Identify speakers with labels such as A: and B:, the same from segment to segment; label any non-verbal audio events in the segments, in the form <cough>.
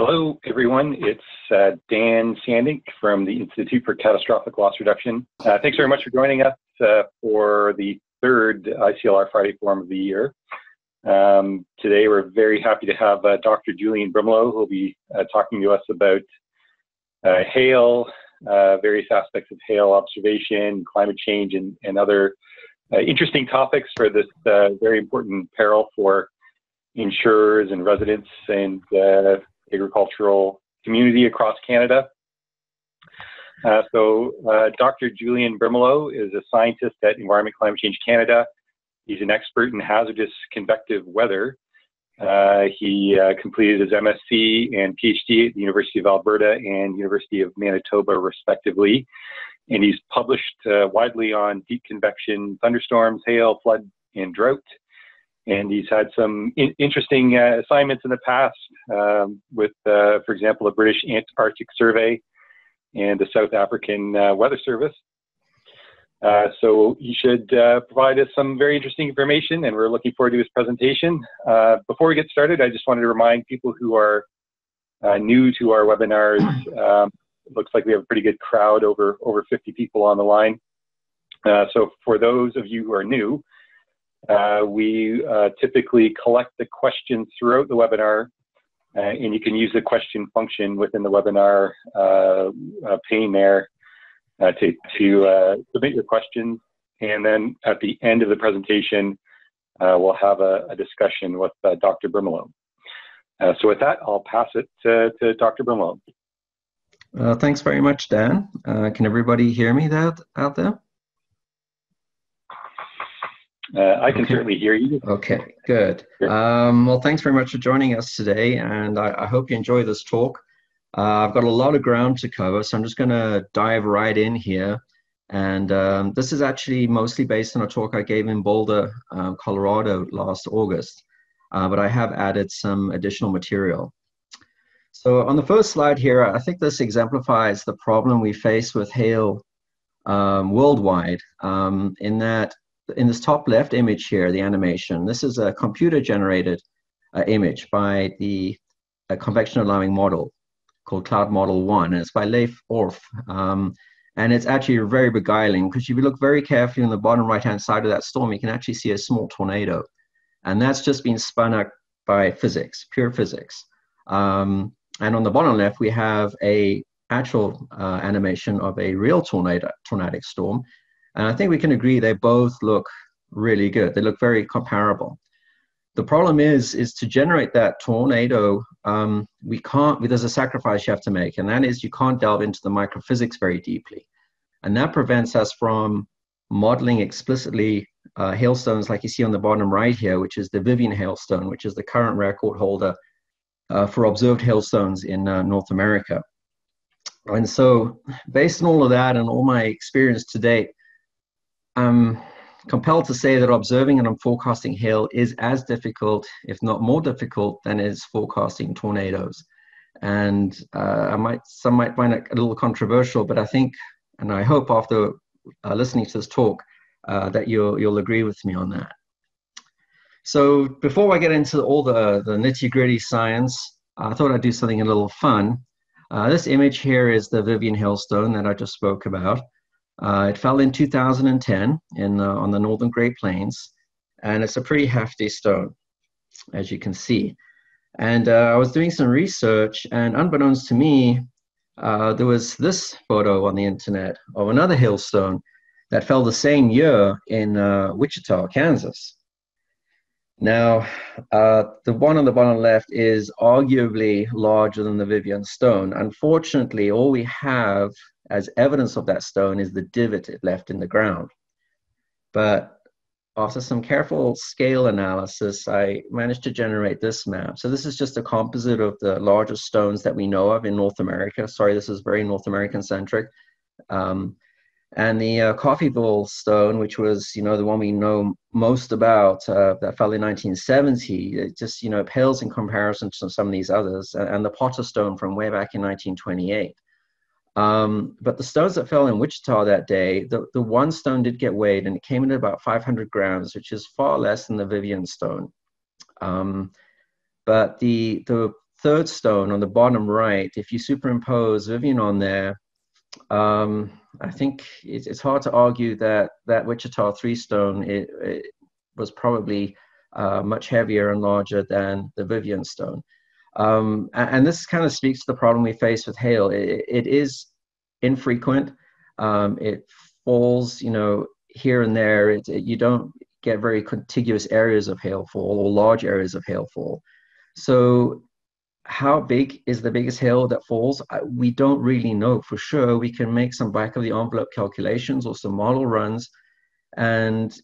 A: Hello, everyone. It's uh, Dan Sandink from the Institute for Catastrophic Loss Reduction. Uh, thanks very much for joining us uh, for the third ICLR Friday Forum of the year. Um, today, we're very happy to have uh, Dr. Julian Brimelow, who will be uh, talking to us about uh, hail, various aspects of hail observation, climate change, and, and other interesting topics for this very important peril for insurers and residents and agricultural community across Canada. Uh, so uh, Dr. Julian Brimelow is a scientist at Environment Climate Change Canada. He's an expert in hazardous convective weather. Uh, he uh, completed his MSc and PhD at the University of Alberta and University of Manitoba, respectively. And he's published uh, widely on deep convection thunderstorms, hail, flood, and drought and he's had some in interesting uh, assignments in the past um, with, uh, for example, a British Antarctic survey and the South African uh, Weather Service. Uh, so he should uh, provide us some very interesting information, and we're looking forward to his presentation. Uh, before we get started, I just wanted to remind people who are new to our webinars. Um, looks like we have a pretty good crowd, over over 50 people on the line. so for those of you who are new, uh, we uh, typically collect the questions throughout the webinar, uh, and you can use the question function within the webinar uh, uh, pane there uh, to, to submit your questions. And then at the end of the presentation, we'll have a, a discussion with Dr. Brimelow. so with that, I'll pass it to, to Dr. Brimelow.
B: thanks very much, Dan. can everybody hear me that, out there?
A: Uh, I can okay. certainly hear you.
B: Okay, good. Um, well, thanks very much for joining us today, and I, I hope you enjoy this talk. Uh, I've got a lot of ground to cover, so I'm just going to dive right in here. And um, this is actually mostly based on a talk I gave in Boulder, um, Colorado last August, uh, but I have added some additional material. So on the first slide here, I think this exemplifies the problem we face with hail um, worldwide um, in that in this top left image here, the animation, this is a computer generated uh, image by the uh, convection allowing model called Cloud Model 1, and it's by Leigh Orf. Um, and it's actually very beguiling because if you look very carefully on the bottom right hand side of that storm, you can actually see a small tornado. And that's just been spun up by physics, pure physics. Um, and on the bottom left, we have a actual uh, animation of a real tornado, tornadic storm. And I think we can agree they both look really good. They look very comparable. The problem is, is to generate that tornado, um, we can't, there's a sacrifice you have to make, and that is you can't delve into the microphysics very deeply. And that prevents us from modeling explicitly uh, hailstones like you see on the bottom right here, which is the Vivian hailstone, which is the current record holder uh, for observed hailstones in uh, North America. And so, based on all of that and all my experience to date, I'm compelled to say that observing and forecasting hail is as difficult, if not more difficult, than is forecasting tornadoes. And uh, I might, some might find it a little controversial, but I think, and I hope after uh, listening to this talk, uh, that you'll, you'll agree with me on that. So before I get into all the, the nitty gritty science, I thought I'd do something a little fun. Uh, this image here is the Vivian hailstone that I just spoke about. Uh, it fell in 2010 in, on the northern Great Plains, and it's a pretty hefty stone, as you can see. And uh, I was doing some research, and unbeknownst to me, uh, there was this photo on the internet of another hailstone that fell the same year in uh, Wichita, Kansas. Now, uh, the one on the bottom left is arguably larger than the Vivian stone. Unfortunately, all we have as evidence of that stone is the divot it left in the ground. But after some careful scale analysis, I managed to generate this map. So this is just a composite of the largest stones that we know of in North America. Sorry, this is very North American centric. Um, and the uh, Coffeyville stone, which was, you know, the one we know most about, uh, that fell in 1970, it just, you know, pales in comparison to some of these others. And, and the Potter stone from way back in 1928. Um, but the stones that fell in Wichita that day, the, the one stone did get weighed and it came in at about 500 grams, which is far less than the Vivian stone. Um, but the, the third stone on the bottom right, if you superimpose Vivian on there, um, I think it's, it's, hard to argue that that Wichita three stone it, it was probably uh, much heavier and larger than the Vivian stone. Um, and, this kind of speaks to the problem we face with hail. it, it is infrequent. Um, it falls, you know, here and there. It, you don't get very contiguous areas of hailfall or large areas of hailfall. So how big is the biggest hail that falls? We don't really know for sure. We can make some back of the envelope calculations or some model runs. And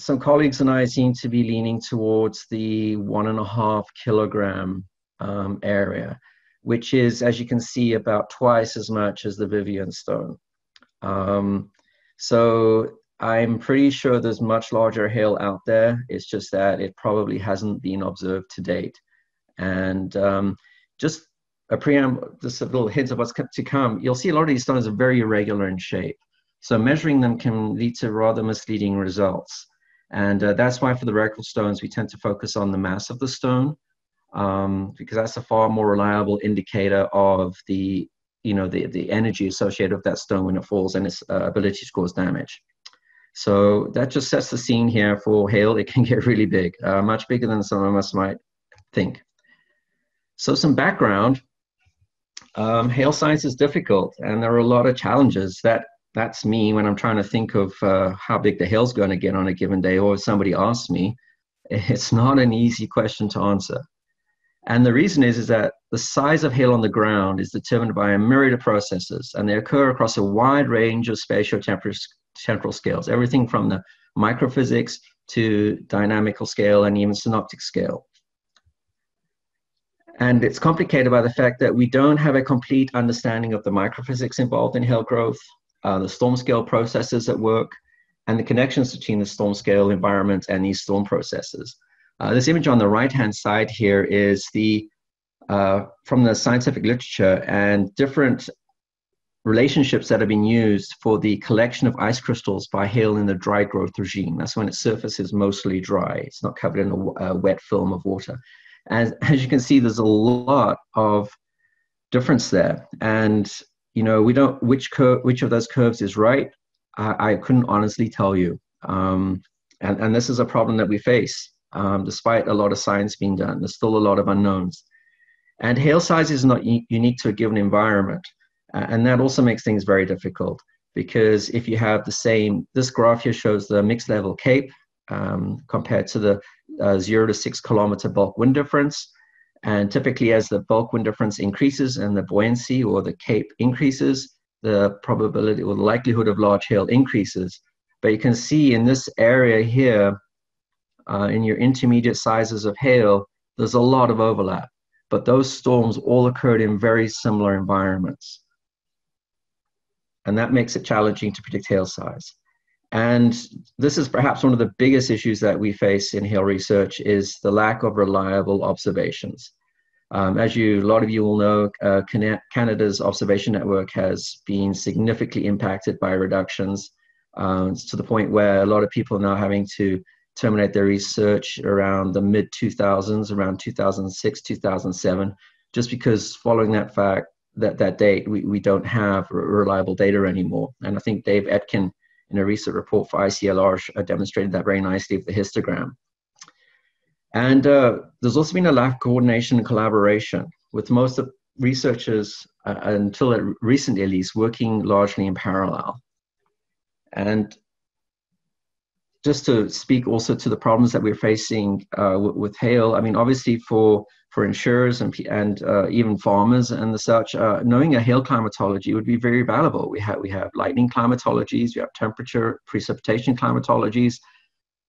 B: some colleagues and I seem to be leaning towards the one and a half kilogram um, area, which is, as you can see, about twice as much as the Vivian stone. Um, so I'm pretty sure there's much larger hail out there. It's just that it probably hasn't been observed to date. And um, just a preamble, just a little hint of what's to come, you'll see a lot of these stones are very irregular in shape. So measuring them can lead to rather misleading results. And uh, that's why for the reticle stones, we tend to focus on the mass of the stone um, because that's a far more reliable indicator of the, you know, the, the energy associated with that stone when it falls and its uh, ability to cause damage. So that just sets the scene here for hail. It can <laughs> get really big, uh, much bigger than some of us might think. So some background, um, hail science is difficult and there are a lot of challenges. That That's me when I'm trying to think of uh, how big the hail's going to get on a given day or if somebody asks me. It's not an easy question to answer. And the reason is, is that the size of hail on the ground is determined by a myriad of processes, and they occur across a wide range of spatial temporal scales, everything from the microphysics to dynamical scale and even synoptic scale. And it's complicated by the fact that we don't have a complete understanding of the microphysics involved in hail growth, uh, the storm scale processes at work, and the connections between the storm scale environment and these storm processes. Uh, this image on the right-hand side here is the uh, from the scientific literature and different relationships that have been used for the collection of ice crystals by hail in the dry growth regime. That's when its surface is mostly dry. It's not covered in a, a wet film of water. As, as you can see, there's a lot of difference there. And, you know, we don't, which curve, which of those curves is right? I, I couldn't honestly tell you. Um, and, and this is a problem that we face. Um, despite a lot of science being done, there's still a lot of unknowns. And hail size is not unique to a given environment. Uh, and that also makes things very difficult because if you have the same, this graph here shows the mixed layer CAPE um, compared to the uh, zero to six kilometer bulk wind difference. And typically, as the bulk wind difference increases and the buoyancy or the CAPE increases, the probability or the likelihood of large hail increases. But you can see in this area here, uh, in your intermediate sizes of hail, there's a lot of overlap. But those storms all occurred in very similar environments. And that makes it challenging to predict hail size. And this is perhaps one of the biggest issues that we face in hail research is the lack of reliable observations. Um, as you, a lot of you will know, uh, Canada's observation network has been significantly impacted by reductions um, to the point where a lot of people are now having to terminate their research around the mid 2000s, around 2006, 2007, just because following that fact, that, that date, we, we don't have reliable data anymore. And I think Dave Etkin in a recent report for ICLR uh, demonstrated that very nicely with the histogram. And uh, there's also been a lack of coordination and collaboration with most of researchers, uh, until recently at least, working largely in parallel. And just to speak also to the problems that we're facing uh, with, with hail, I mean, obviously for for insurers and, and uh, even farmers and the such, uh, knowing a hail climatology would be very valuable. We have, we have lightning climatologies, we have temperature, precipitation climatologies,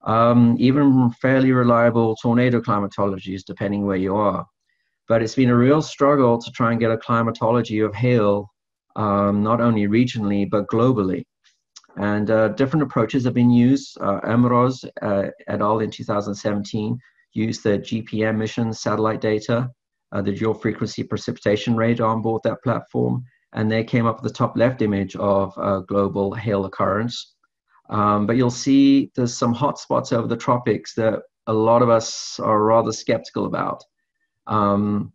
B: um, even fairly reliable tornado climatologies, depending where you are. But it's been a real struggle to try and get a climatology of hail, um, not only regionally, but globally. And uh, different approaches have been used. Uh, Mroz uh, et al. in 2017 use the GPM mission satellite data, uh, the dual frequency precipitation radar on board that platform, and they came up with the top left image of a global hail occurrence. Um, but you'll see there's some hot spots over the tropics that a lot of us are rather skeptical about. um,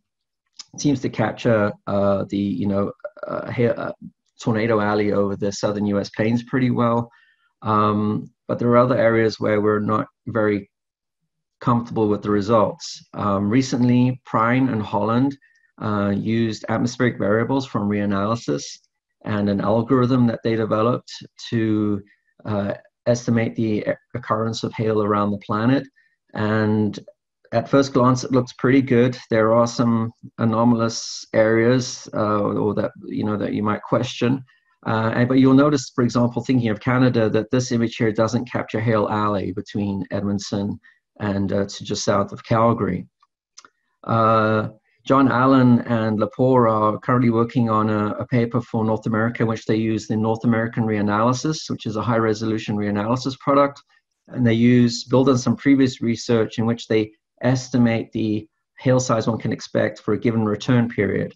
B: seems to capture uh, the you know uh, uh, tornado alley over the southern U.S. plains pretty well. Um, but there are other areas where we're not very comfortable with the results. Um, recently, Prein and Holland uh, used atmospheric variables from reanalysis and an algorithm that they developed to uh, estimate the occurrence of hail around the planet. And at first glance, it looks pretty good. There are some anomalous areas, uh, or that you know that you might question. Uh, but you'll notice, for example, thinking of Canada, that this image here doesn't capture Hail Alley between Edmonton and uh, to just south of Calgary. Uh, John Allen and Lepore are currently working on a, a, paper for North America, in which they use the North American reanalysis, which is a high resolution reanalysis product. And they use, build on some previous research in which they estimate the hail size one can expect for a given return period.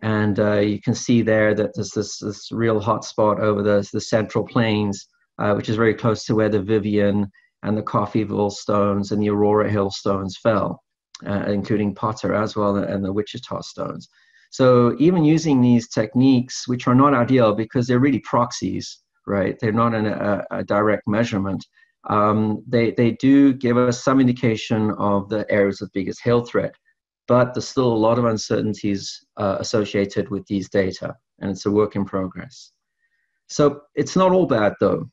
B: And uh, you can see there that there's this, this real hot spot over the, the central plains, uh, which is very close to where the Vivian and the Coffeyville stones and the Aurora Hill stones fell uh, including Potter as well and the Wichita stones. So even using these techniques, which are not ideal because they're really proxies, right? They're not an, a, a, direct measurement. Um, they, they do give us some indication of the areas of biggest hail threat, but there's still a lot of uncertainties uh, associated with these data, and it's a work in progress. So it's not all bad though.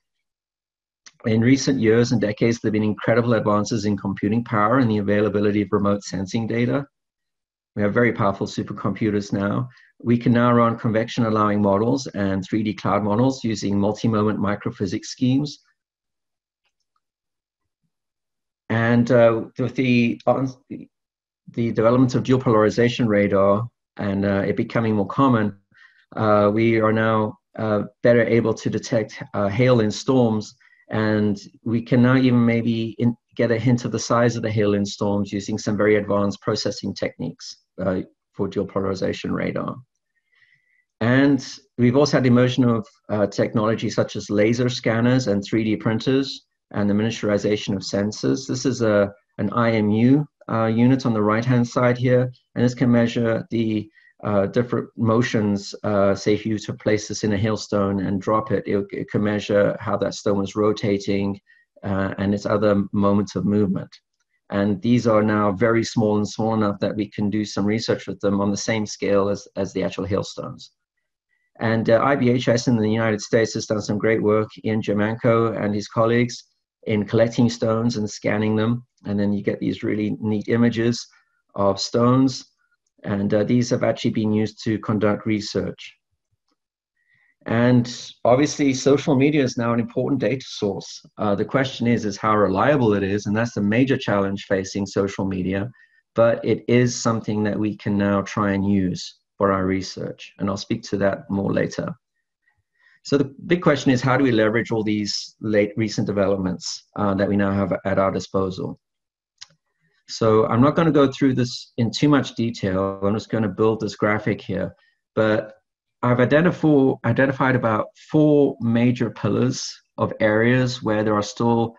B: In recent years and decades, there have been incredible advances in computing power and the availability of remote sensing data. We have very powerful supercomputers now. We can now run convection allowing models and 3D cloud models using multi-moment microphysics schemes. And uh, with the, the development of dual polarization radar and uh, it becoming more common, uh, we are now uh, better able to detect uh, hail in storms and we can now even maybe in, get a hint of the size of the hail in storms using some very advanced processing techniques uh, for dual polarization radar. And we've also had the immersion of uh, technology such as laser scanners and 3D printers and the miniaturization of sensors. This is a, an IMU uh, unit on the right-hand side here, and this can measure the uh, different motions, uh, say if you to place this in a hailstone and drop it, it, it can measure how that stone was rotating uh, and its other moments of movement. And these are now very small and small enough that we can do some research with them on the same scale as, as the actual hailstones. And uh, IBHS in the United States has done some great work, Ian Giammanco and his colleagues, in collecting stones and scanning them. And then you get these really neat images of stones and uh, these have actually been used to conduct research. And obviously, social media is now an important data source. Uh, the question is, is how reliable it is, and that's the major challenge facing social media. But it is something that we can now try and use for our research, and I'll speak to that more later. So the big question is, how do we leverage all these late recent developments uh, that we now have at our disposal? So I'm not going to go through this in too much detail. I'm just going to build this graphic here. But I've identified, about four major pillars of areas where there are still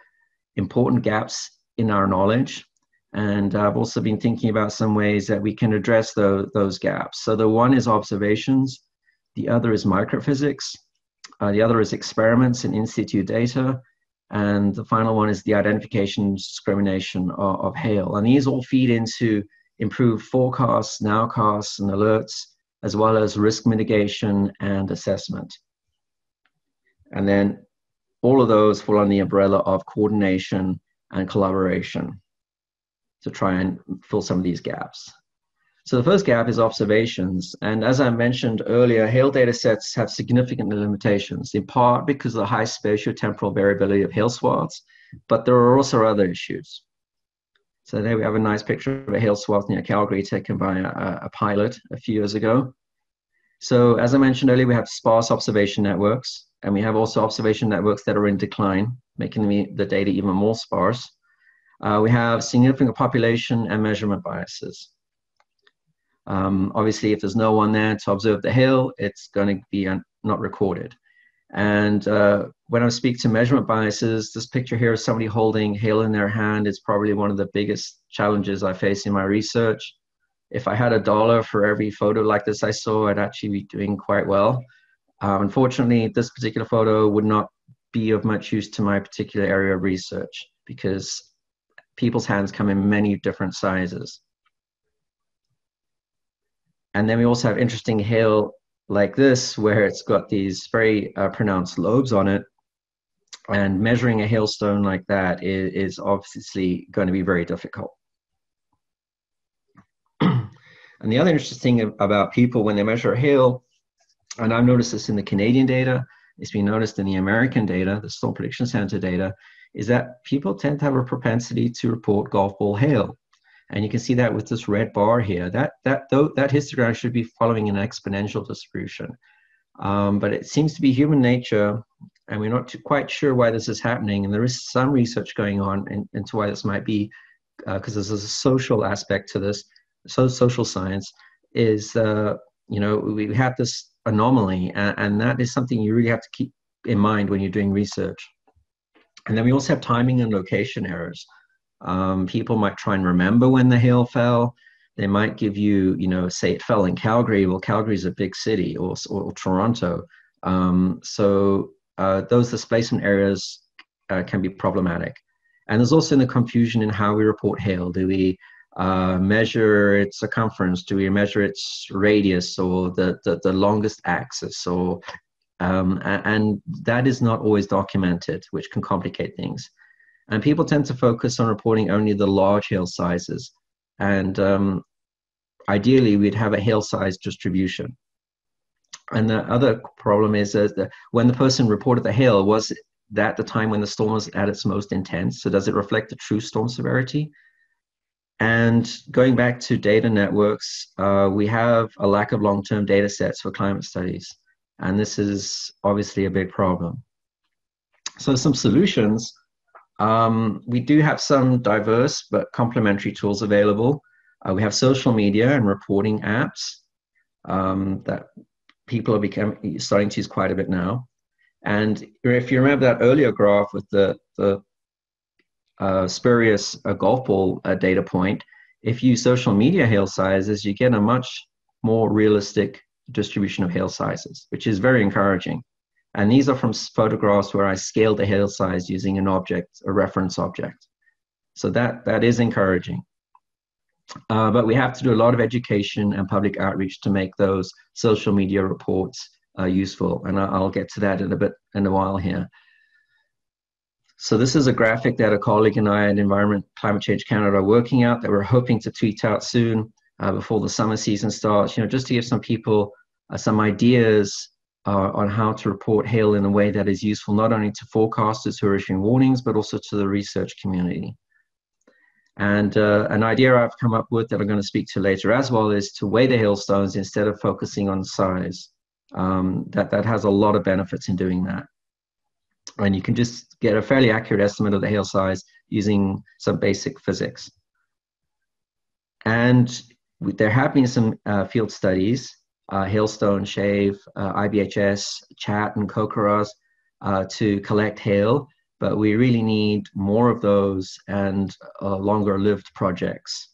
B: important gaps in our knowledge. And I've also been thinking about some ways that we can address those, those gaps. So the one is observations, the other is microphysics, uh, the other is experiments and in situ data, and the final one is the identification discrimination of, of hail. And these all feed into improved forecasts, nowcasts, and alerts, as well as risk mitigation and assessment. And then all of those fall under the umbrella of coordination and collaboration to try and fill some of these gaps. So the first gap is observations. And as I mentioned earlier, hail data sets have significant limitations, in part because of the high spatio-temporal variability of hail swaths, but there are also other issues. So there we have a nice picture of a hail swath near Calgary taken by a, a pilot a few years ago. So as I mentioned earlier, we have sparse observation networks, and we have also observation networks that are in decline, making the, the data even more sparse. Uh, we have significant population and measurement biases. Um, obviously, if there's no one there to observe the hail, it's going to be un- not recorded. And uh, when I speak to measurement biases, this picture here of somebody holding hail in their hand is probably one of the biggest challenges I face in my research. if I had a dollar for every photo like this I saw, I'd actually be doing quite well. Um, unfortunately, this particular photo would not be of much use to my particular area of research because people's hands come in many different sizes. And then we also have interesting hail like this, where it's got these very uh, pronounced lobes on it. And measuring a hailstone like that is, is obviously going to be very difficult. <clears throat> and the other interesting thing about people when they measure hail, and I've noticed this in the Canadian data, it's been noticed in the American data, the Storm Prediction Center data, is that people tend to have a propensity to report golf ball hail. And you can see that with this red bar here. That that though that histogram should be following an exponential distribution. Um, but it seems to be human nature, and we're not quite sure why this is happening. And there is some research going on in, into why this might be, because uh, there's a social aspect to this. So social science is, uh, you know, we have this anomaly, and, and that is something you really have to keep in mind when you're doing research. And then we also have timing and location errors. Um, people might try and remember when the hail fell. They might give you, you know, say it fell in Calgary. Well, Calgary is a big city, or, or Toronto. Um, so uh, those displacement areas uh, can be problematic. And there's also the confusion in how we report hail. Do we uh, measure its circumference? Do we measure its radius or the, the, the longest axis? Or um, and that is not always documented, which can complicate things. And people tend to focus on reporting only the large hail sizes. And um, ideally, we'd have a hail size distribution. And the other problem is that when the person reported the hail, was that the time when the storm was at its most intense? So does it reflect the true storm severity? And going back to data networks, uh, we have a lack of long-term data sets for climate studies. And this is obviously a big problem. So some solutions, um, we do have some diverse but complementary tools available. Uh, we have social media and reporting apps um, that people are becoming, starting to use quite a bit now. And if you remember that earlier graph with the, the uh, spurious uh, golf ball uh, data point, if you use social media hail sizes, you get a much more realistic distribution of hail sizes, which is very encouraging. And these are from photographs where I scaled the hail size using an object, a reference object. So that, that is encouraging. Uh, but we have to do a lot of education and public outreach to make those social media reports uh, useful. And I'll get to that in a bit in a while here. So this is a graphic that a colleague and I at Environment Climate Change Canada are working out that we're hoping to tweet out soon uh, before the summer season starts, you know, just to give some people uh, some ideas uh, on how to report hail in a way that is useful not only to forecasters who are issuing warnings, but also to the research community. And uh, an idea I've come up with that I'm going to speak to later as well is to weigh the hailstones instead of focusing on size. Um, that, that has a lot of benefits in doing that. And you can just get a fairly accurate estimate of the hail size using some basic physics. And there have been some uh, field studies uh, Hailstone, Shave, uh, IBHS, Chat, and CoCoRaHS uh, to collect hail, but we really need more of those and uh, longer lived projects.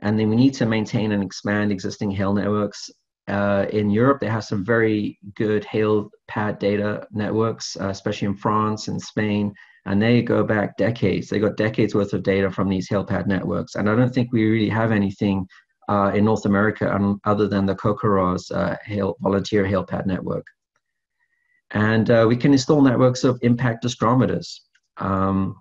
B: And then we need to maintain and expand existing hail networks. Uh, in Europe, they have some very good hail pad data networks, especially in France and Spain, and they go back decades. They got decades worth of data from these hail pad networks. And I don't think we really have anything uh, in North America um, other than the CoCoRaHS uh, hail, volunteer hail pad network. And uh, we can install networks of impact disdrometers. Um,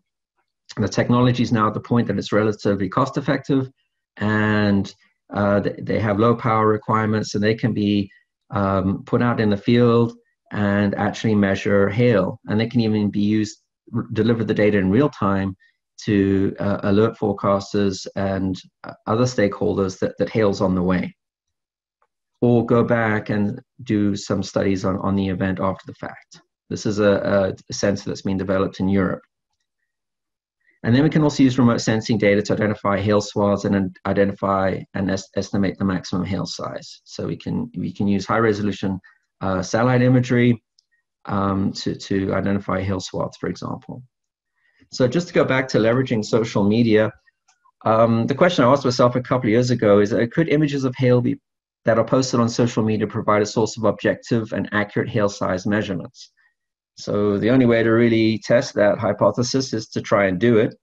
B: the technology is now at the point that it's relatively cost effective and uh, they have low power requirements and they can be um, put out in the field and actually measure hail. And they can even be used, deliver the data in real time to uh, alert forecasters and uh, other stakeholders that, that hail's on the way. Or go back and do some studies on, on the event after the fact. This is a, a sensor that's been developed in Europe. And then we can also use remote sensing data to identify hail swaths and identify and est estimate the maximum hail size. So we can, we can use high resolution uh, satellite imagery um, to, to identify hail swaths, for example. So just to go back to leveraging social media, um, the question I asked myself a couple of years ago is uh, could images of hail be, that are posted on social media provide a source of objective and accurate hail size measurements? So the only way to really test that hypothesis is to try and do it.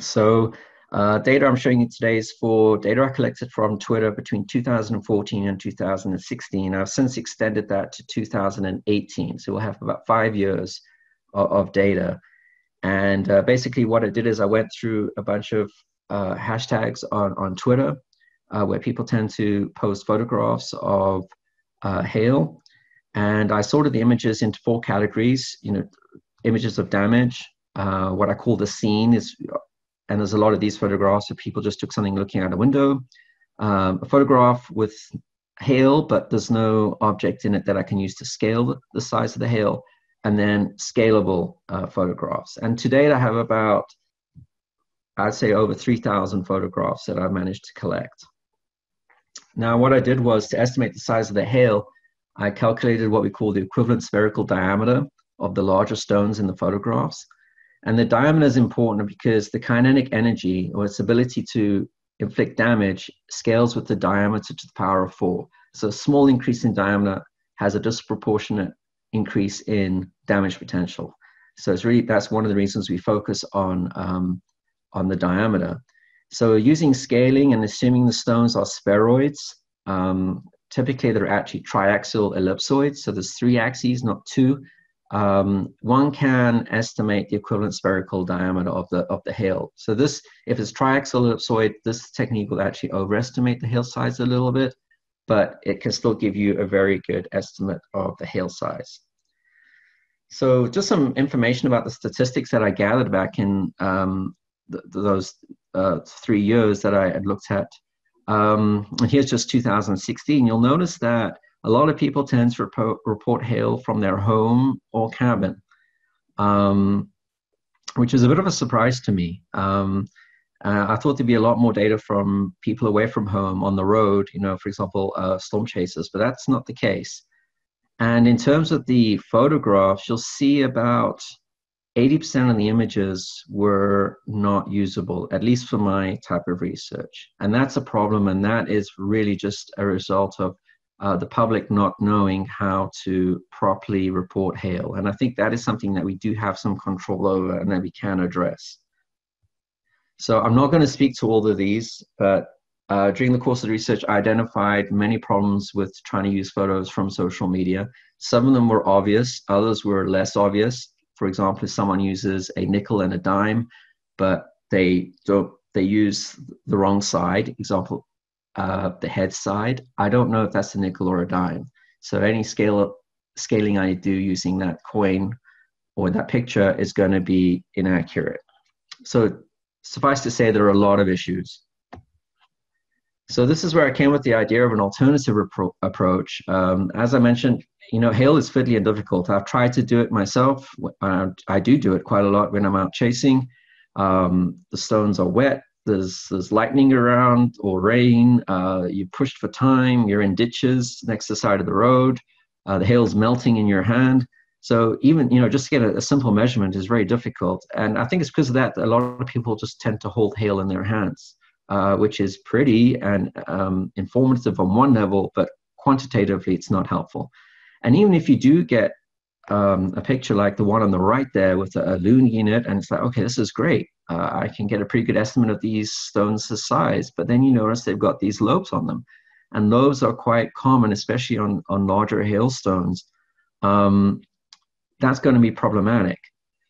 B: So uh, data I'm showing you today is for data I collected from Twitter between 2014 and 2016. I've since extended that to 2018. So we'll have about five years of, of data. And uh, basically, what I did is I went through a bunch of uh, hashtags on, on Twitter uh, where people tend to post photographs of uh, hail. And I sorted the images into four categories, you know, images of damage, uh, what I call the scene is, and there's a lot of these photographs of people just took something looking out a window, um, a photograph with hail, but there's no object in it that I can use to scale the size of the hail and then scalable uh, photographs. And to date, I have about, I'd say, over 3,000 photographs that I've managed to collect. Now, what I did was to estimate the size of the hail, I calculated what we call the equivalent spherical diameter of the larger stones in the photographs. And the diameter is important because the kinetic energy or its ability to inflict damage scales with the diameter to the power of four. So a small increase in diameter has a disproportionate increase in damage potential. So it's really that's one of the reasons we focus on um, on the diameter. So using scaling and assuming the stones are spheroids, um, typically they're actually triaxial ellipsoids. So there's three axes, not two. Um, one can estimate the equivalent spherical diameter of the of the hail. So this, if it's triaxial ellipsoid, this technique will actually overestimate the hail size a little bit but it can still give you a very good estimate of the hail size. So just some information about the statistics that I gathered back in um, th those uh, three years that I had looked at. Um, and here's just 2016. You'll notice that a lot of people tend to report, report hail from their home or cabin, um, which is a bit of a surprise to me. Uh, I thought there'd be a lot more data from people away from home on the road, you know, for example, uh, storm chasers, but that's not the case. And in terms of the photographs, you'll see about 80% of the images were not usable, at least for my type of research. And that's a problem, and that is really just a result of uh, the public not knowing how to properly report hail. And I think that is something that we do have some control over and that we can address. So I'm not going to speak to all of these, but uh, during the course of the research, I identified many problems with trying to use photos from social media. Some of them were obvious, others were less obvious. For example, if someone uses a nickel and a dime, but they don't, they use the wrong side. Example, uh, the head side. I don't know if that's a nickel or a dime. So any scale scaling I do using that coin or that picture is going to be inaccurate. So suffice to say, there are a lot of issues. So this is where I came with the idea of an alternative approach. Um, as I mentioned, you know, hail is fiddly and difficult. I've tried to do it myself. I, I do do it quite a lot when I'm out chasing. Um, the stones are wet. There's there's lightning around or rain. Uh, you're pushed for time. You're in ditches next to the side of the road. Uh, the hail's melting in your hand. So even you know just to get a, a, simple measurement is very difficult, and I think it's because of that a lot of people just tend to hold hail in their hands, uh, which is pretty and um, informative on one level, but quantitatively it's not helpful. And even if you do get um, a picture like the one on the right there with a, a loonie in it, and it's like okay, this is great. Uh, I can get a pretty good estimate of these stones' size, but then you notice they've got these lobes on them, and lobes are quite common, especially on on larger hailstones. Um, that's going to be problematic.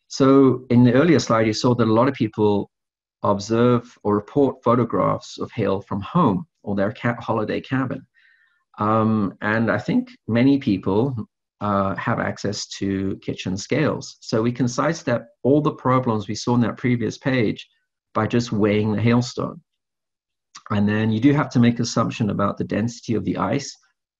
B: So in the earlier slide, you saw that a lot of people observe or report photographs of hail from home or their holiday cabin. Um, and I think many people uh, have access to kitchen scales. So we can sidestep all the problems we saw in that previous page by just weighing the hailstone. And then you do have to make assumption about the density of the ice,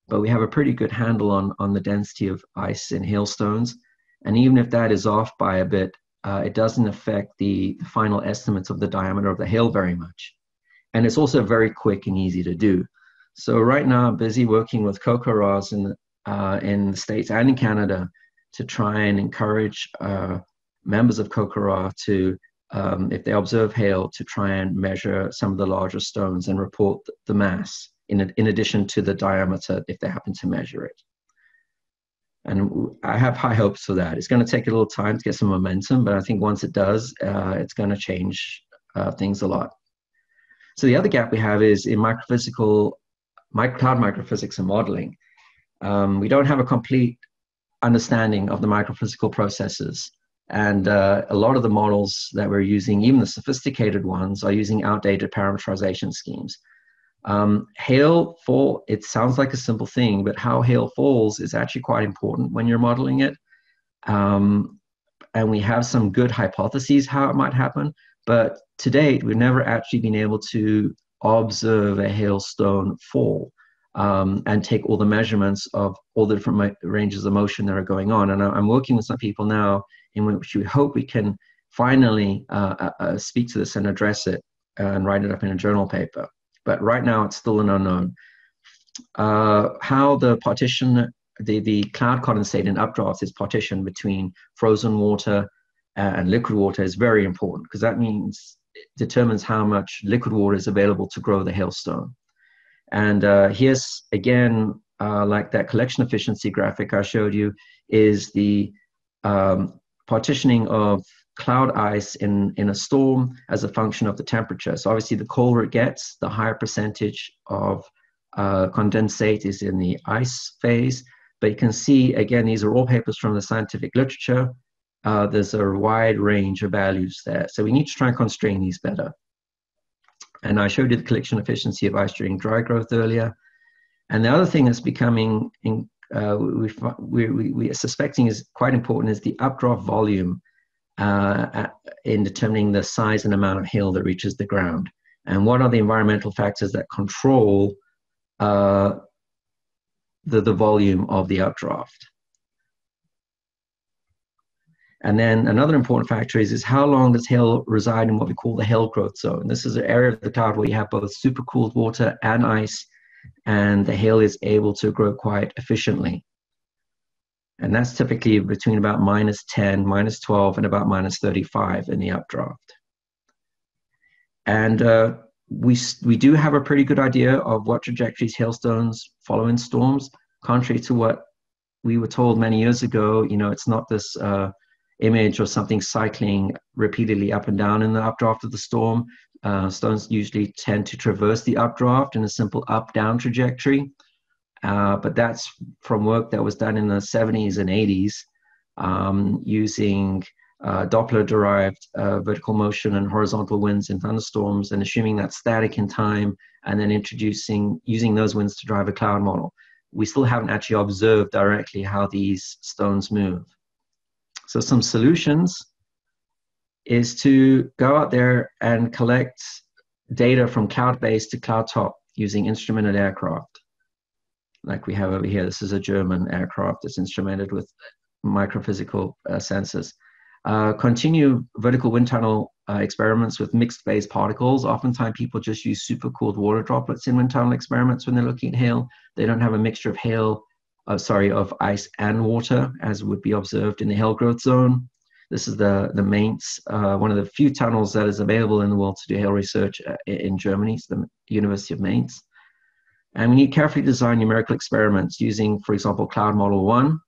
B: but we have a pretty good handle on, on the density of ice in hailstones. And even if that is off by a bit, uh, it doesn't affect the, final estimates of the diameter of the hail very much. And it's also very quick and easy to do. So right now, I'm busy working with CoCoRaHS in, uh, in the States and in Canada to try and encourage uh, members of CoCoRaHS to um, if they observe hail, to try and measure some of the larger stones and report the mass in, in addition to the diameter if they happen to measure it. And I have high hopes for that. It's going to take a little time to get some momentum, but I think once it does, uh, it's going to change uh, things a lot. So the other gap we have is in microphysical, cloud microphysics and modeling. Um, we don't have a complete understanding of the microphysical processes. And uh, a lot of the models that we're using, even the sophisticated ones, are using outdated parameterization schemes. Um, hail fall, it sounds like a simple thing, but how hail falls is actually quite important when you're modeling it. Um, and we have some good hypotheses how it might happen, but to date, we've never actually been able to observe a hailstone fall um, and take all the measurements of all the different ranges of motion that are going on. And I'm working with some people now in which we hope we can finally uh, uh, uh speak to this and address it and write it up in a journal paper but right now it's still an unknown. Uh, how the partition, the, the cloud condensate in updrafts is partitioned between frozen water and liquid water is very important because that means it determines how much liquid water is available to grow the hailstone. And uh, here's again, uh, like that collection efficiency graphic I showed you, is the um, partitioning of cloud ice in, in a storm as a function of the temperature. So obviously the colder it gets, the higher percentage of uh, condensate is in the ice phase. But you can see, again, these are all papers from the scientific literature. Uh, there's a wide range of values there. So we need to try and constrain these better. And I showed you the collection efficiency of ice during dry growth earlier. And the other thing that's becoming, in, uh, we, we, we, are suspecting is quite important is the updraft volume uh, in determining the size and amount of hail that reaches the ground. And what are the environmental factors that control uh, the, the volume of the updraft? And then another important factor is, is how long does hail reside in what we call the hail growth zone. This is an area of the cloud where you have both supercooled water and ice, and the hail is able to grow quite efficiently. And that's typically between about minus 10, minus 12, and about minus 35 in the updraft. And uh, we, we do have a pretty good idea of what trajectories hailstones follow in storms, contrary to what we were told many years ago. You know, it's not this uh, image of something cycling repeatedly up and down in the updraft of the storm. Uh, stones usually tend to traverse the updraft in a simple up down trajectory. Uh, but that's from work that was done in the 70s and 80s um, using uh, Doppler derived uh, vertical motion and horizontal winds in thunderstorms and assuming that's static in time and then introducing using those winds to drive a cloud model. We still haven't actually observed directly how these stones move. So some solutions is to go out there and collect data from cloud-based to cloud top using instrumented aircraft like we have over here. This is a German aircraft that's instrumented with microphysical uh, sensors. Uh, continue vertical wind tunnel uh, experiments with mixed phase particles. Oftentimes, people just use supercooled water droplets in wind tunnel experiments when they're looking at hail. They don't have a mixture of hail, uh, sorry, of ice and water, as would be observed in the hail growth zone. This is the the Mainz, uh, one of the few tunnels that is available in the world to do hail research uh, in Germany. It's the University of Mainz. And we need carefully designed numerical experiments using, for example, Cloud Model 1,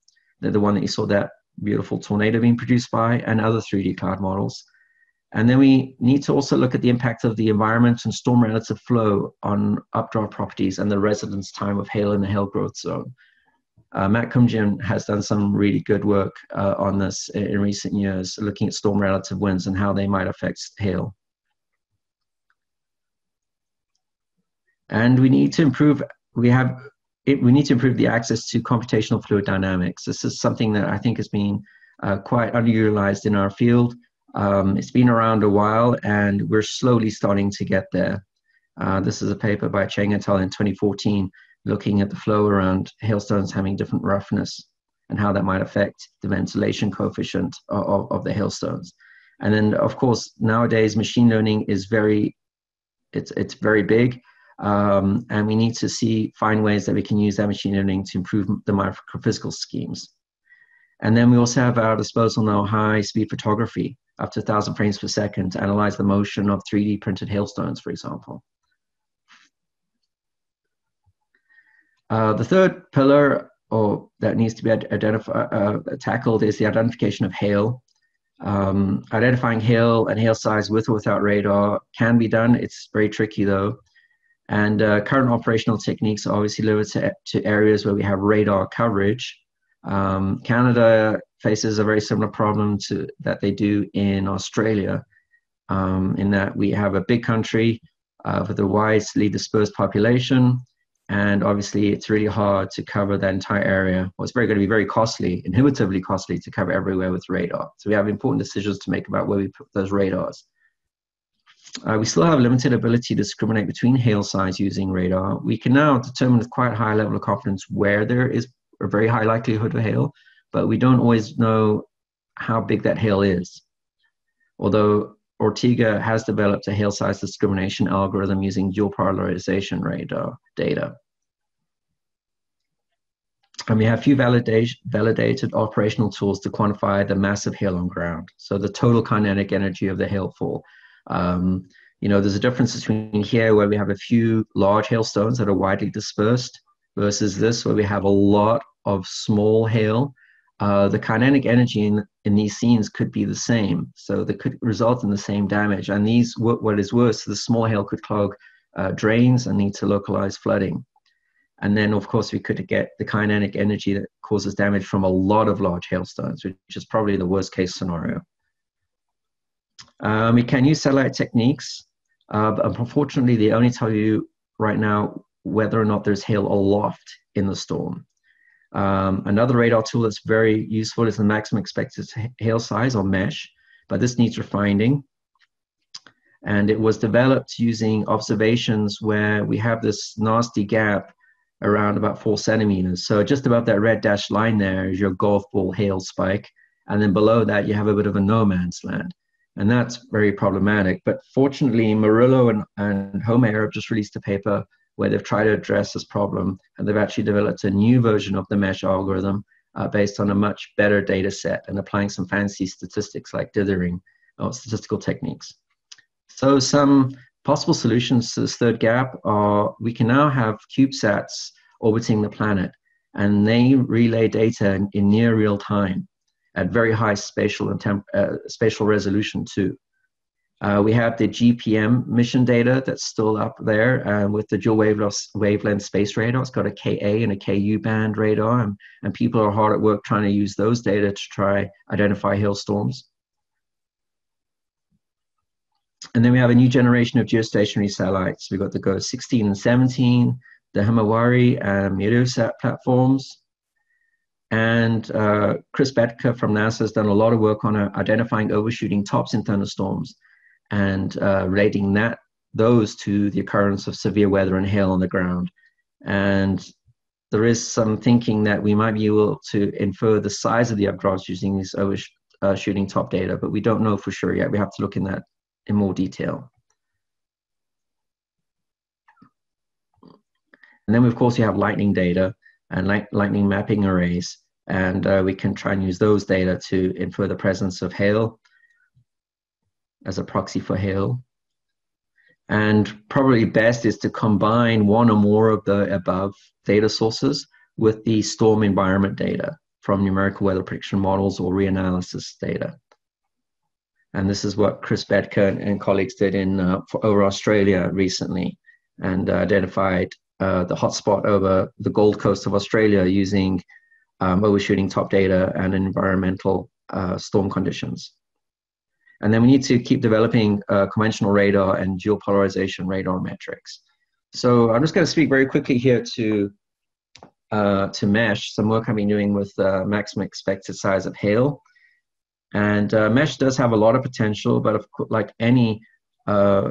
B: the, one that you saw that beautiful tornado being produced by, and other 3D cloud models. And then we need to also look at the impact of the environment and storm relative flow on updraft properties and the residence time of hail in the hail growth zone. Uh, Matt Kumjian has done some really good work uh, on this in, in recent years, looking at storm relative winds and how they might affect hail. And we need to improve we have it, we need to improve the access to computational fluid dynamics. This is something that i think has been uh, quite underutilized in our field. Um, it's been around a while and we're slowly starting to get there. Uh, this is a paper by cheng et al in 2014 looking at the flow around hailstones having different roughness and how that might affect the ventilation coefficient of, of the hailstones. And then of course nowadays machine learning is very it's it's very big um, and we need to see find ways that we can use that machine learning to improve the microphysical schemes. And then we also have at our disposal now high speed photography. up to 1,000 frames per second to analyze the motion of 3D printed hailstones, for example. Uh, the third pillar or that needs to be identified, uh, tackled is the identification of hail. Um, identifying hail and hail size with or without radar can be done. It's very tricky though. And uh, current operational techniques are obviously limited to, to areas where we have radar coverage. Um, Canada faces a very similar problem to that they do in Australia, um, in that we have a big country uh, with a widely dispersed population, and obviously it's really hard to cover that entire area. Well, it's very going to be very costly, inhibitively costly to cover everywhere with radar. So we have important decisions to make about where we put those radars. Uh, we still have limited ability to discriminate between hail size using radar. We can now determine with quite a high level of confidence where there is a very high likelihood of hail, but we don't always know how big that hail is. Although Ortega has developed a hail size discrimination algorithm using dual polarization radar data. And we have few validated operational tools to quantify the massive hail on ground. So the total kinetic energy of the hailfall. Um, you know, there's a difference between here where we have a few large hailstones that are widely dispersed versus this where we have a lot of small hail uh, the kinetic energy in, in these scenes could be the same. So they could result in the same damage. And these, what, what is worse, the small hail could clog uh, drains and lead to localized flooding. And then, of course, we could get the kinetic energy that causes damage from a lot of large hailstones, which is probably the worst case scenario. Um, we can use satellite techniques, uh, but unfortunately, they only tell you right now whether or not there's hail aloft in the storm. Um, another radar tool that's very useful is the maximum expected hail size or MESH, but this needs refining. And it was developed using observations where we have this nasty gap around about four centimeters. So just about that red dashed line there is your golf ball hail spike. And then below that, you have a bit of a no man's land. And that's very problematic. But fortunately, Murillo and, and have just released a paper where they've tried to address this problem and they've actually developed a new version of the mesh algorithm uh, based on a much better data set and applying some fancy statistics like dithering or statistical techniques. So some possible solutions to this third gap are we can now have CubeSats orbiting the planet and they relay data in near real time at very high spatial and temp, uh, spatial resolution too. Uh, we have the GPM mission data that's still up there uh, with the dual wavelength, wavelength space radar. It's got a Ka and a Ku band radar, and, and people are hard at work trying to use those data to try identify hailstorms. And then we have a new generation of geostationary satellites. We've got the GOES 16 and 17, the Himawari and Meteosat platforms. And uh, Chris Bedka from NASA has done a lot of work on uh, identifying overshooting tops in thunderstorms and uh, relating that those to the occurrence of severe weather and hail on the ground. And there is some thinking that we might be able to infer the size of the updrafts using this overshooting uh, top data, but we don't know for sure yet. We have to look in that in more detail. And then, of course, you have lightning data and light, lightning mapping arrays, and uh, we can try and use those data to infer the presence of hail as a proxy for hail. And probably best is to combine one or more of the above data sources with the storm environment data from numerical weather prediction models or reanalysis data. And this is what Chris and, and colleagues did in uh, over Australia recently and uh, identified uh, the hotspot over the Gold Coast of Australia using um, overshooting top data and environmental uh, storm conditions. And then we need to keep developing uh, conventional radar and dual polarization radar metrics. So I'm just going to speak very quickly here to uh, to mesh some work I've been doing with uh, maximum expected size of hail. And uh, mesh does have a lot of potential, but of course, like any uh,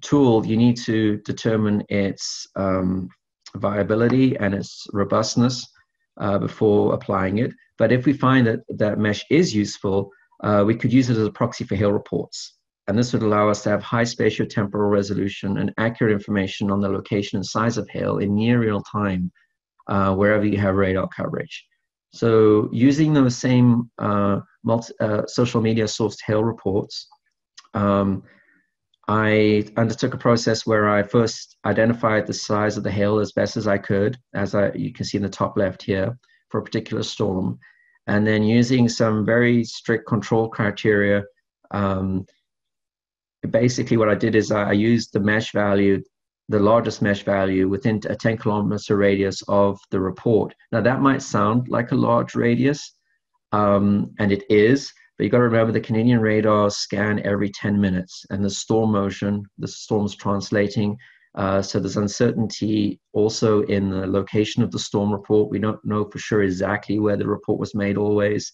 B: tool, you need to determine its um, viability and its robustness uh, before applying it. But if we find that that mesh is useful, uh, we could use it as a proxy for hail reports. And this would allow us to have high spatio-temporal resolution and accurate information on the location and size of hail in near real time, uh, wherever you have radar coverage. So using those same uh, multi, uh, social media sourced hail reports, um, I undertook a process where I first identified the size of the hail as best as I could, as I, you can see in the top left here, for a particular storm. And then using some very strict control criteria, um, basically what I did is I, used the mesh value, the largest mesh value within a 10 kilometer radius of the report. Now that might sound like a large radius, um, and it is, but you got to remember the Canadian radars scan every 10 minutes, and the storm motion, the storm's translating. Uh, so there's uncertainty also in the location of the storm report. We don't know for sure exactly where the report was made always.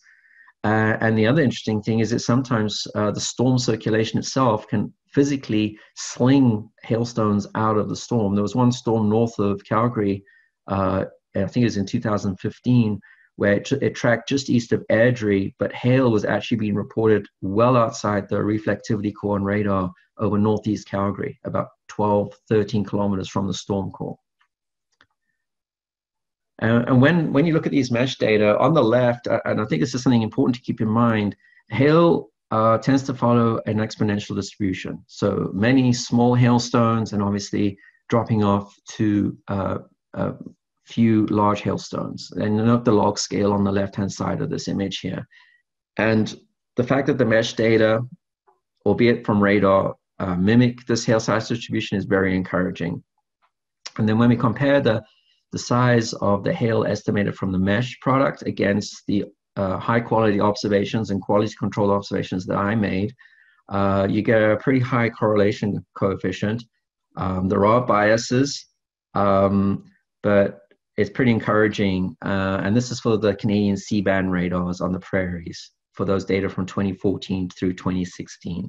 B: Uh, and the other interesting thing is that sometimes uh, the storm circulation itself can physically sling hailstones out of the storm. There was one storm north of Calgary, uh, I think it was in 2015, where it, it, tracked just east of Airdrie, but hail was actually being reported well outside the reflectivity core and radar over northeast Calgary, about 12, 13 kilometers from the storm core. And, when, when you look at these mesh data on the left, and I think this is something important to keep in mind, hail uh, tends to follow an exponential distribution. So many small hailstones and obviously dropping off to uh, uh few large hailstones. And note the log scale on the left-hand side of this image here. And the fact that the mesh data, albeit from radar, uh, mimic this hail size distribution is very encouraging. And then when we compare the, the size of the hail estimated from the mesh product against the uh, high quality observations and quality control observations that I made, uh, you get a pretty high correlation coefficient. Um, there are biases, um, but it's pretty encouraging. Uh, and this is for the Canadian C-band radars on the prairies for those data from 2014 through 2016.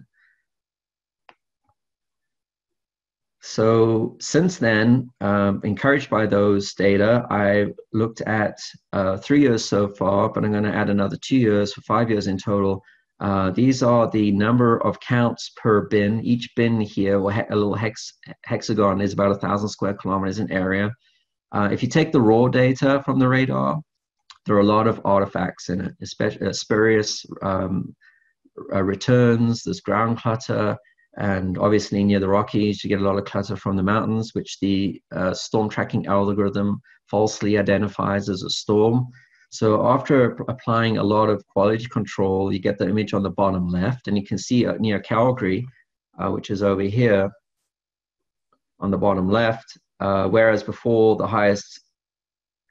B: So since then, um, encouraged by those data, I looked at uh, three years so far, but I'm going to add another two years for five years in total. Uh, these are the number of counts per bin. Each bin here, or a little hex, hexagon, is about a thousand square kilometers in area. Uh, if you take the raw data from the radar, there are a lot of artifacts in it, especially uh, spurious um, uh, returns, there's ground clutter, and obviously near the Rockies, you get a lot of clutter from the mountains, which the uh, storm tracking algorithm falsely identifies as a storm. So after applying a lot of quality control, you get the image on the bottom left, and you can see uh, near Calgary, uh, which is over here on the bottom left, uh, whereas before the highest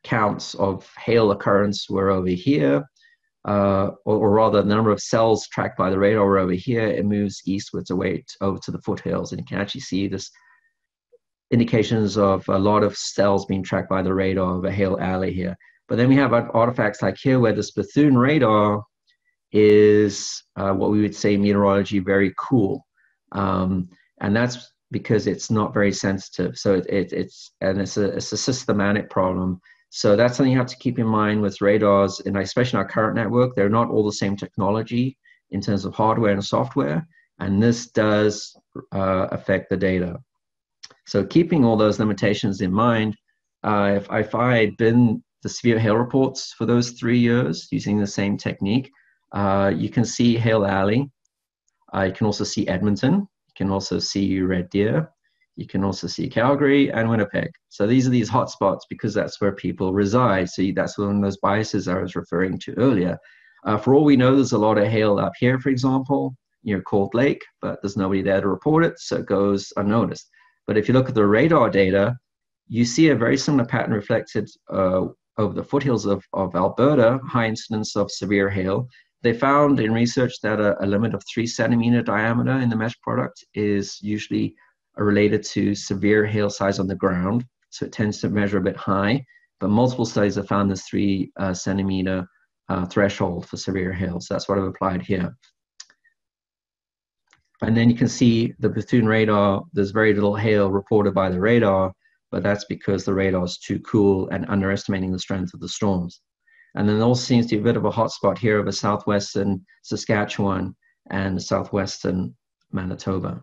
B: counts of hail occurrence were over here, uh, or, or, rather the number of cells tracked by the radar were over here, it moves eastwards away over to the foothills. And you can actually see this indications of a lot of cells being tracked by the radar over Hail Alley here. But then we have artifacts like here where this Bethune radar is uh, what we would say meteorology very cool. Um, and that's because it's not very sensitive. So it, it, it's and it's a it's a systematic problem. So that's something you have to keep in mind with radars, and especially in our current network. They're not all the same technology in terms of hardware and software, and this does uh, affect the data. So keeping all those limitations in mind, uh, if, if I had been the severe hail reports for those three years using the same technique, uh, you can see Hail Alley. Uh, you can also see Edmonton, can also see Red Deer. You can also see Calgary and Winnipeg. So these are these hotspots because that's where people reside. So that's one of those biases I was referring to earlier. Uh, for all we know, there's a lot of hail up here, for example, near Cold Lake, but there's nobody there to report it, so it goes unnoticed. But if you look at the radar data, you see a very similar pattern reflected uh, over the foothills of, of Alberta, high incidence of severe hail, they found in research that a, a, limit of three centimeter diameter in the mesh product is usually related to severe hail size on the ground. So it tends to measure a bit high, but multiple studies have found this three uh, centimeter uh, threshold for severe hail. So that's what I've applied here. And then you can see the Bethune radar, there's very little hail reported by the radar, but that's because the radar is too cool and underestimating the strength of the storms. And then also seems to be a bit of a hotspot here over southwestern Saskatchewan and southwestern Manitoba.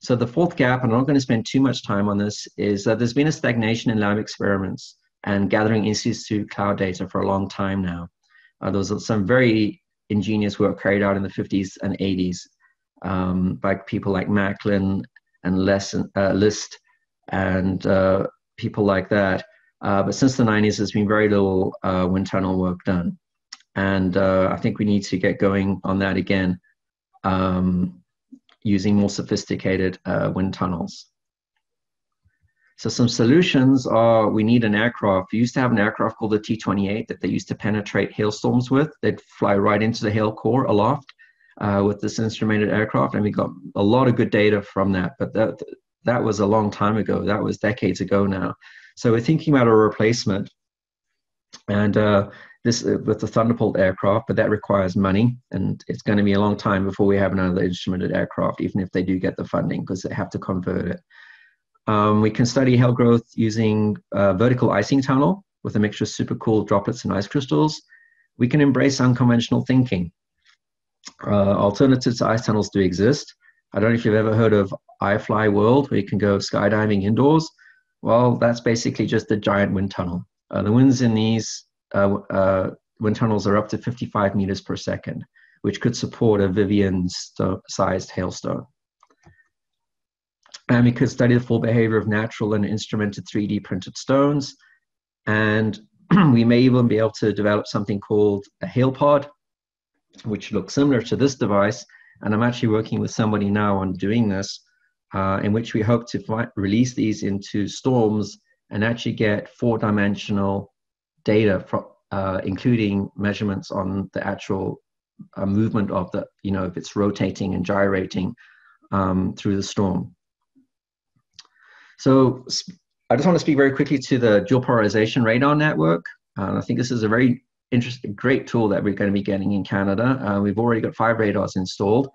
B: So the fourth gap, and I'm not going to spend too much time on this, is that there's been a stagnation in lab experiments and gathering in situ cloud data for a long time now. Uh, there was some very ingenious work carried out in the 50s and 80s um, by people like Macklin and uh, List and uh, people like that. Uh, but since the 90s, there's been very little uh, wind tunnel work done. And uh, I think we need to get going on that again um, using more sophisticated uh, wind tunnels. So some solutions are we need an aircraft. We used to have an aircraft called the T-28 that they used to penetrate hailstorms with. They'd fly right into the hail core aloft uh, with this instrumented aircraft, and we got a lot of good data from that. But that that was a long time ago. That was decades ago now. So we're thinking about a replacement, and uh, this uh, with the Thunderbolt aircraft, but that requires money, and it's going to be a long time before we have another instrumented aircraft, even if they do get the funding, because they have to convert it. Um, we can study hail growth using vertical icing tunnel with a mixture of supercooled droplets and ice crystals. We can embrace unconventional thinking. Uh, alternatives to ice tunnels do exist. I don't know if you've ever heard of iFly World, where you can go skydiving indoors. Well, that's basically just a giant wind tunnel. Uh, the winds in these uh, uh wind tunnels are up to 55 meters per second, which could support a Vivian-sized hailstone. And we could study the full behavior of natural and instrumented 3D printed stones. And <clears throat> we may even be able to develop something called a hail pod, which looks similar to this device. And I'm actually working with somebody now on doing this, uh, in which we hope to fi- release these into storms and actually get four dimensional data, uh, including measurements on the actual uh, movement of the, you know, if it's rotating and gyrating um, through the storm. So I just want to speak very quickly to the dual polarization radar network. Uh, I think this is a very interesting, great tool that we're going to be getting in Canada. Uh, we've already got five radars installed.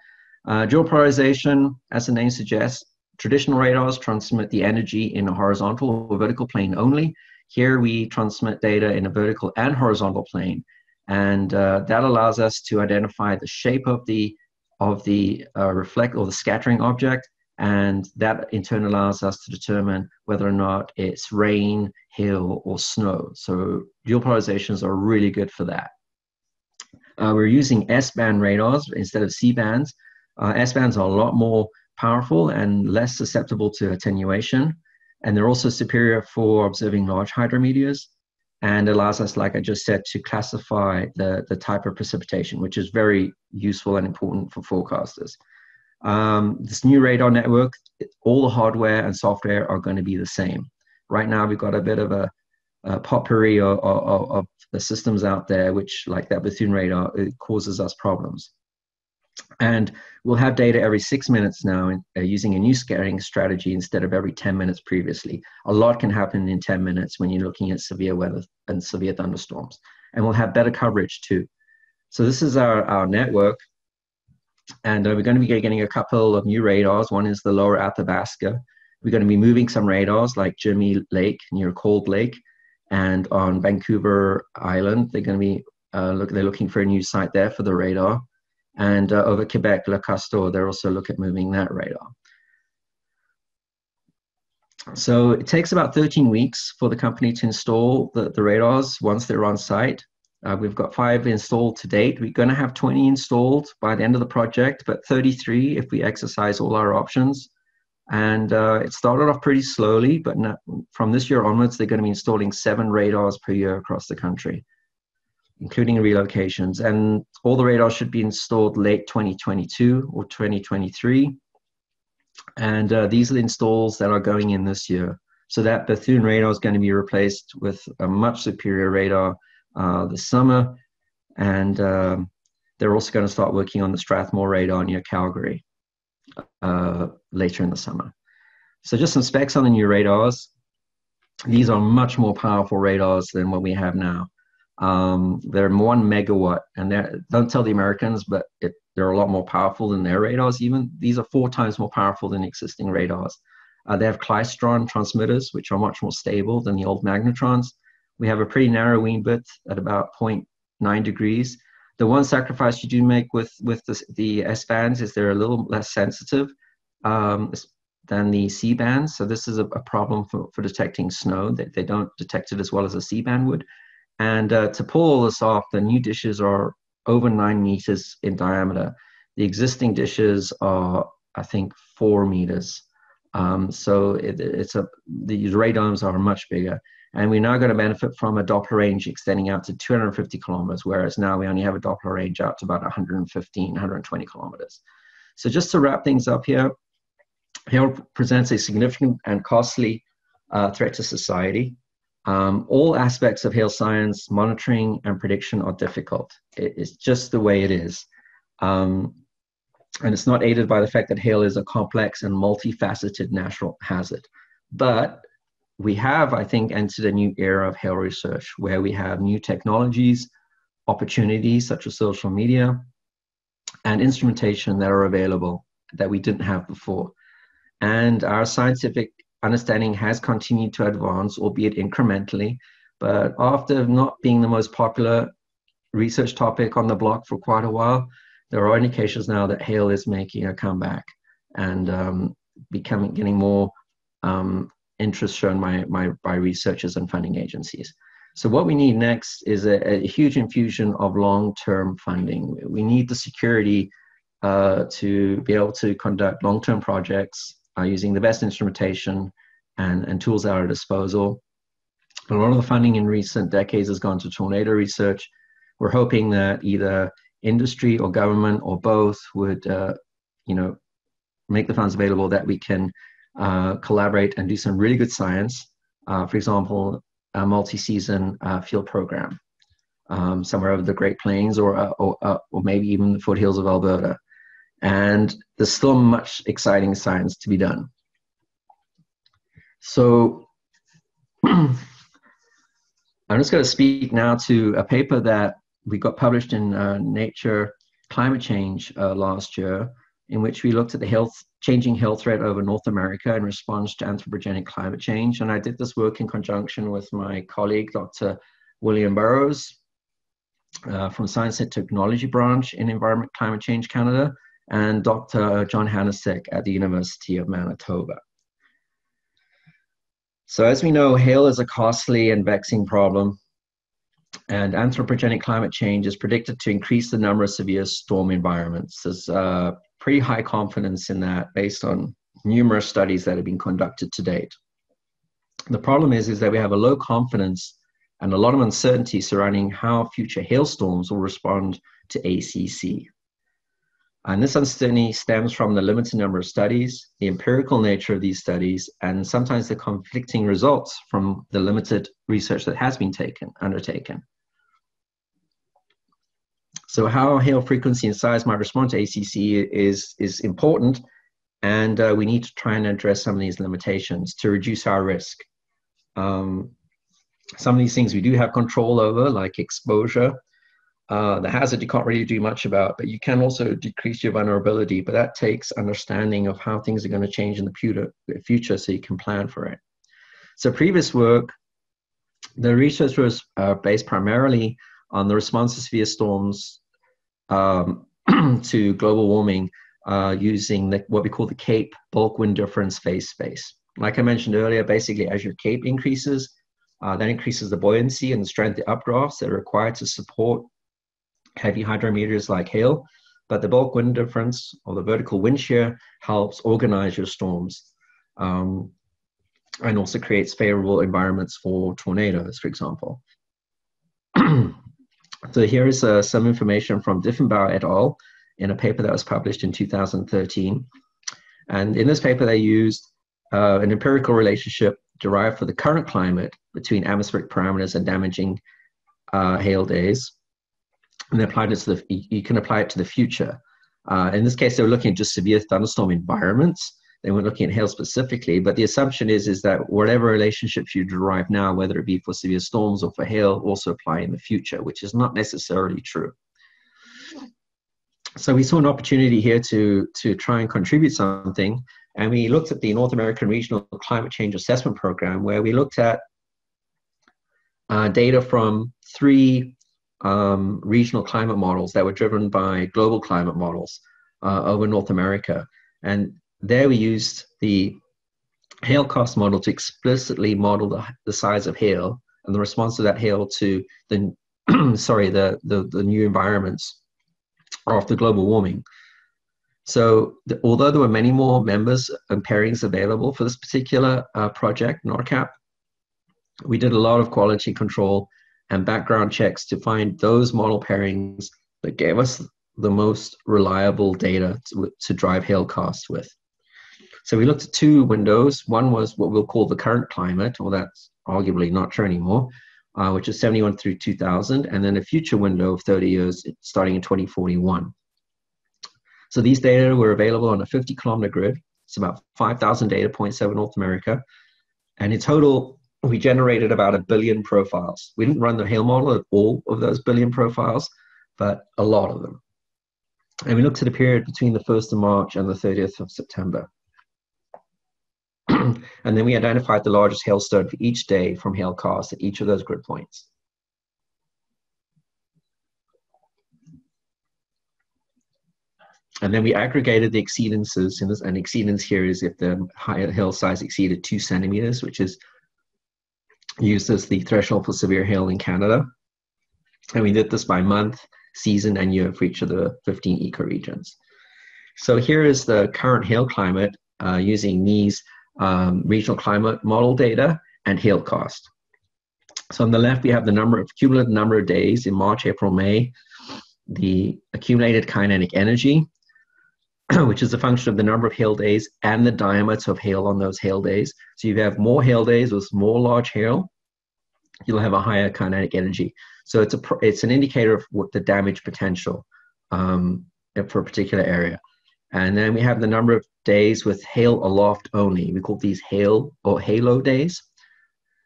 B: Uh, dual polarization, as the name suggests, traditional radars transmit the energy in a horizontal or vertical plane only. Here we transmit data in a vertical and horizontal plane, and uh, that allows us to identify the shape of the of the uh, reflect or the scattering object and that in turn allows us to determine whether or not it's rain, hail, or snow. So dual polarizations are really good for that. Uh, we're using S-band radars instead of C-bands. Uh, S-bands are a lot more powerful and less susceptible to attenuation, and they're also superior for observing large hydrometeors and allows us, like I just said, to classify the, the type of precipitation, which is very useful and important for forecasters. Um, this new radar network, all the hardware and software are going to be the same. Right now, we've got a bit of a, a potpourri of, of, of, the systems out there, which, like that Bethune radar, it causes us problems. And we'll have data every six minutes now in, uh, using a new scattering strategy instead of every 10 minutes previously. A lot can happen in 10 minutes when you're looking at severe weather and severe thunderstorms. And we'll have better coverage too. So this is our, our network. And uh, we're going to be getting a couple of new radars. One is the lower Athabasca. We're going to be moving some radars like Jimmy Lake near Cold Lake. And on Vancouver Island, they're going to be uh, look, they're looking for a new site there for the radar. And uh, over Quebec, Lac Castor, they're also looking at moving that radar. So it takes about 13 weeks for the company to install the, the radars once they're on site. Uh, we've got five installed to date. We're going to have 20 installed by the end of the project, but 33 if we exercise all our options. And uh, it started off pretty slowly, but from this year onwards, they're going to be installing seven radars per year across the country, including relocations. And all the radars should be installed late 2022 or 2023. And uh, these are the installs that are going in this year. So that Bethune radar is going to be replaced with a much superior radar uh, this summer. And um, they're also going to start working on the Strathmore radar near Calgary uh, later in the summer. So just some specs on the new radars. These are much more powerful radars than what we have now. Um, they're one megawatt, and they don't tell the Americans, but it, they're a lot more powerful than their radars. Even these are four times more powerful than existing radars. Uh, they have klystron transmitters, which are much more stable than the old magnetrons. We have a pretty narrow wing width at about 0.9 degrees. The one sacrifice you do make with, with the, the S bands is they're a little less sensitive. Um, than the C band. So this is a, a problem for, for detecting snow. They, they don't detect it as well as a C band would. And uh, to pull all this off, the new dishes are over nine meters in diameter. The existing dishes are, I think, four meters. Um, so it, it's a the radomes are much bigger, and we're now going to benefit from a Doppler range extending out to 250 kilometers, whereas now we only have a Doppler range out to about 115, 120 kilometers. So just to wrap things up here, hail presents a significant and costly uh, threat to society. Um, all aspects of hail science, monitoring and prediction are difficult. It, it's just the way it is. Um, and it's not aided by the fact that hail is a complex and multifaceted natural hazard. But we have, I think, entered a new era of hail research where we have new technologies, opportunities such as social media, and instrumentation that are available that we didn't have before. And our scientific understanding has continued to advance, albeit incrementally. But after not being the most popular research topic on the block for quite a while, there are indications now that hail is making a comeback and um, becoming getting more um, interest shown by, by, by researchers and funding agencies. So what we need next is a, a huge infusion of long-term funding. We need the security uh, to be able to conduct long-term projects uh, using the best instrumentation and, and tools at our disposal. But A lot of the funding in recent decades has gone to tornado research. We're hoping that either industry or government or both would, uh, you know, make the funds available that we can uh, collaborate and do some really good science. Uh, for example, a multi-season uh, field program um, somewhere over the Great Plains or, uh, or, or maybe even the foothills of Alberta. And there's still much exciting science to be done. So <clears throat> I'm just going to speak now to a paper that we got published in uh, Nature Climate Change uh, last year, in which we looked at the health changing health threat over North America in response to anthropogenic climate change. And I did this work in conjunction with my colleague, Dr. William Burrows uh, from Science and Technology Branch in Environment Climate Change Canada, and Dr. John Hanesiak at the University of Manitoba. So as we know, hail is a costly and vexing problem, and anthropogenic climate change is predicted to increase the number of severe storm environments. There's uh, pretty high confidence in that based on numerous studies that have been conducted to date. The problem is, is that we have a low confidence and a lot of uncertainty surrounding how future hailstorms will respond to ACC. And this uncertainty stems from the limited number of studies, the empirical nature of these studies, and sometimes the conflicting results from the limited research that has been taken, undertaken. So how hail frequency and size might respond to ACC is, is important, and uh, we need to try and address some of these limitations to reduce our risk. Um, some of these things we do have control over, like exposure. Uh, the hazard you can't really do much about, but you can also decrease your vulnerability. But that takes understanding of how things are going to change in the future so you can plan for it. So, previous work, the research was uh, based primarily on the responses via storms um, <clears throat> to global warming uh, using the, what we call the CAPE bulk wind difference phase space. Like I mentioned earlier, basically as your CAPE increases, uh, that increases the buoyancy and the strength of the updrafts that are required to support heavy hydrometeors like hail. But the bulk wind difference or the vertical wind shear helps organize your storms um, and also creates favorable environments for tornadoes, for example. <clears throat> So here is uh, some information from Diffenbaugh et al. in a paper that was published in 2013. And in this paper, they used uh, an empirical relationship derived for the current climate between atmospheric parameters and damaging uh, hail days. And applied it to the, you can apply it to the future. Uh, in this case, they were looking at just severe thunderstorm environments. They weren't looking at hail specifically, but the assumption is, is that whatever relationships you derive now, whether it be for severe storms or for hail, also apply in the future, which is not necessarily true. So we saw an opportunity here to, to try and contribute something, and we looked at the North American Regional Climate Change Assessment Program, where we looked at uh, data from three um, regional climate models that were driven by global climate models uh, over North America. And there we used the Hailcast model to explicitly model the, the size of hail and the response of that hail to the <clears throat> sorry the, the, the new environments after global warming. So the, although there were many more members and pairings available for this particular uh, project, NARCCAP, we did a lot of quality control and background checks to find those model pairings that gave us the most reliable data to, to drive Hailcasts with. So we looked at two windows. One was what we'll call the current climate, or that's arguably not true anymore, uh, which is 71 through 2000, and then a future window of 30 years starting in 2041. So these data were available on a 50 kilometer grid. It's about 5,000 data points over North America. And in total, we generated about a billion profiles. We didn't run the hail model at all of those billion profiles, but a lot of them. And we looked at a period between the 1st of March and the 30th of September. <clears throat> and then we identified the largest hailstone for each day from Hailcast at each of those grid points. And then we aggregated the exceedances, and, this, and exceedance here is if the higher hail size exceeded two centimeters, which is used as the threshold for severe hail in Canada. And we did this by month, season, and year for each of the 15 ecoregions. So here is the current hail climate uh, using these um, regional climate model data and Hailcast. So on the left, we have the number of cumulative number of days in March, April, May, the accumulated kinetic energy, <clears throat> which is a function of the number of hail days and the diameter of hail on those hail days. So you have more hail days with more large hail, you'll have a higher kinetic energy. So it's a it's an indicator of what the damage potential um, for a particular area. And then we have the number of days with hail aloft only. We call these hail or halo days.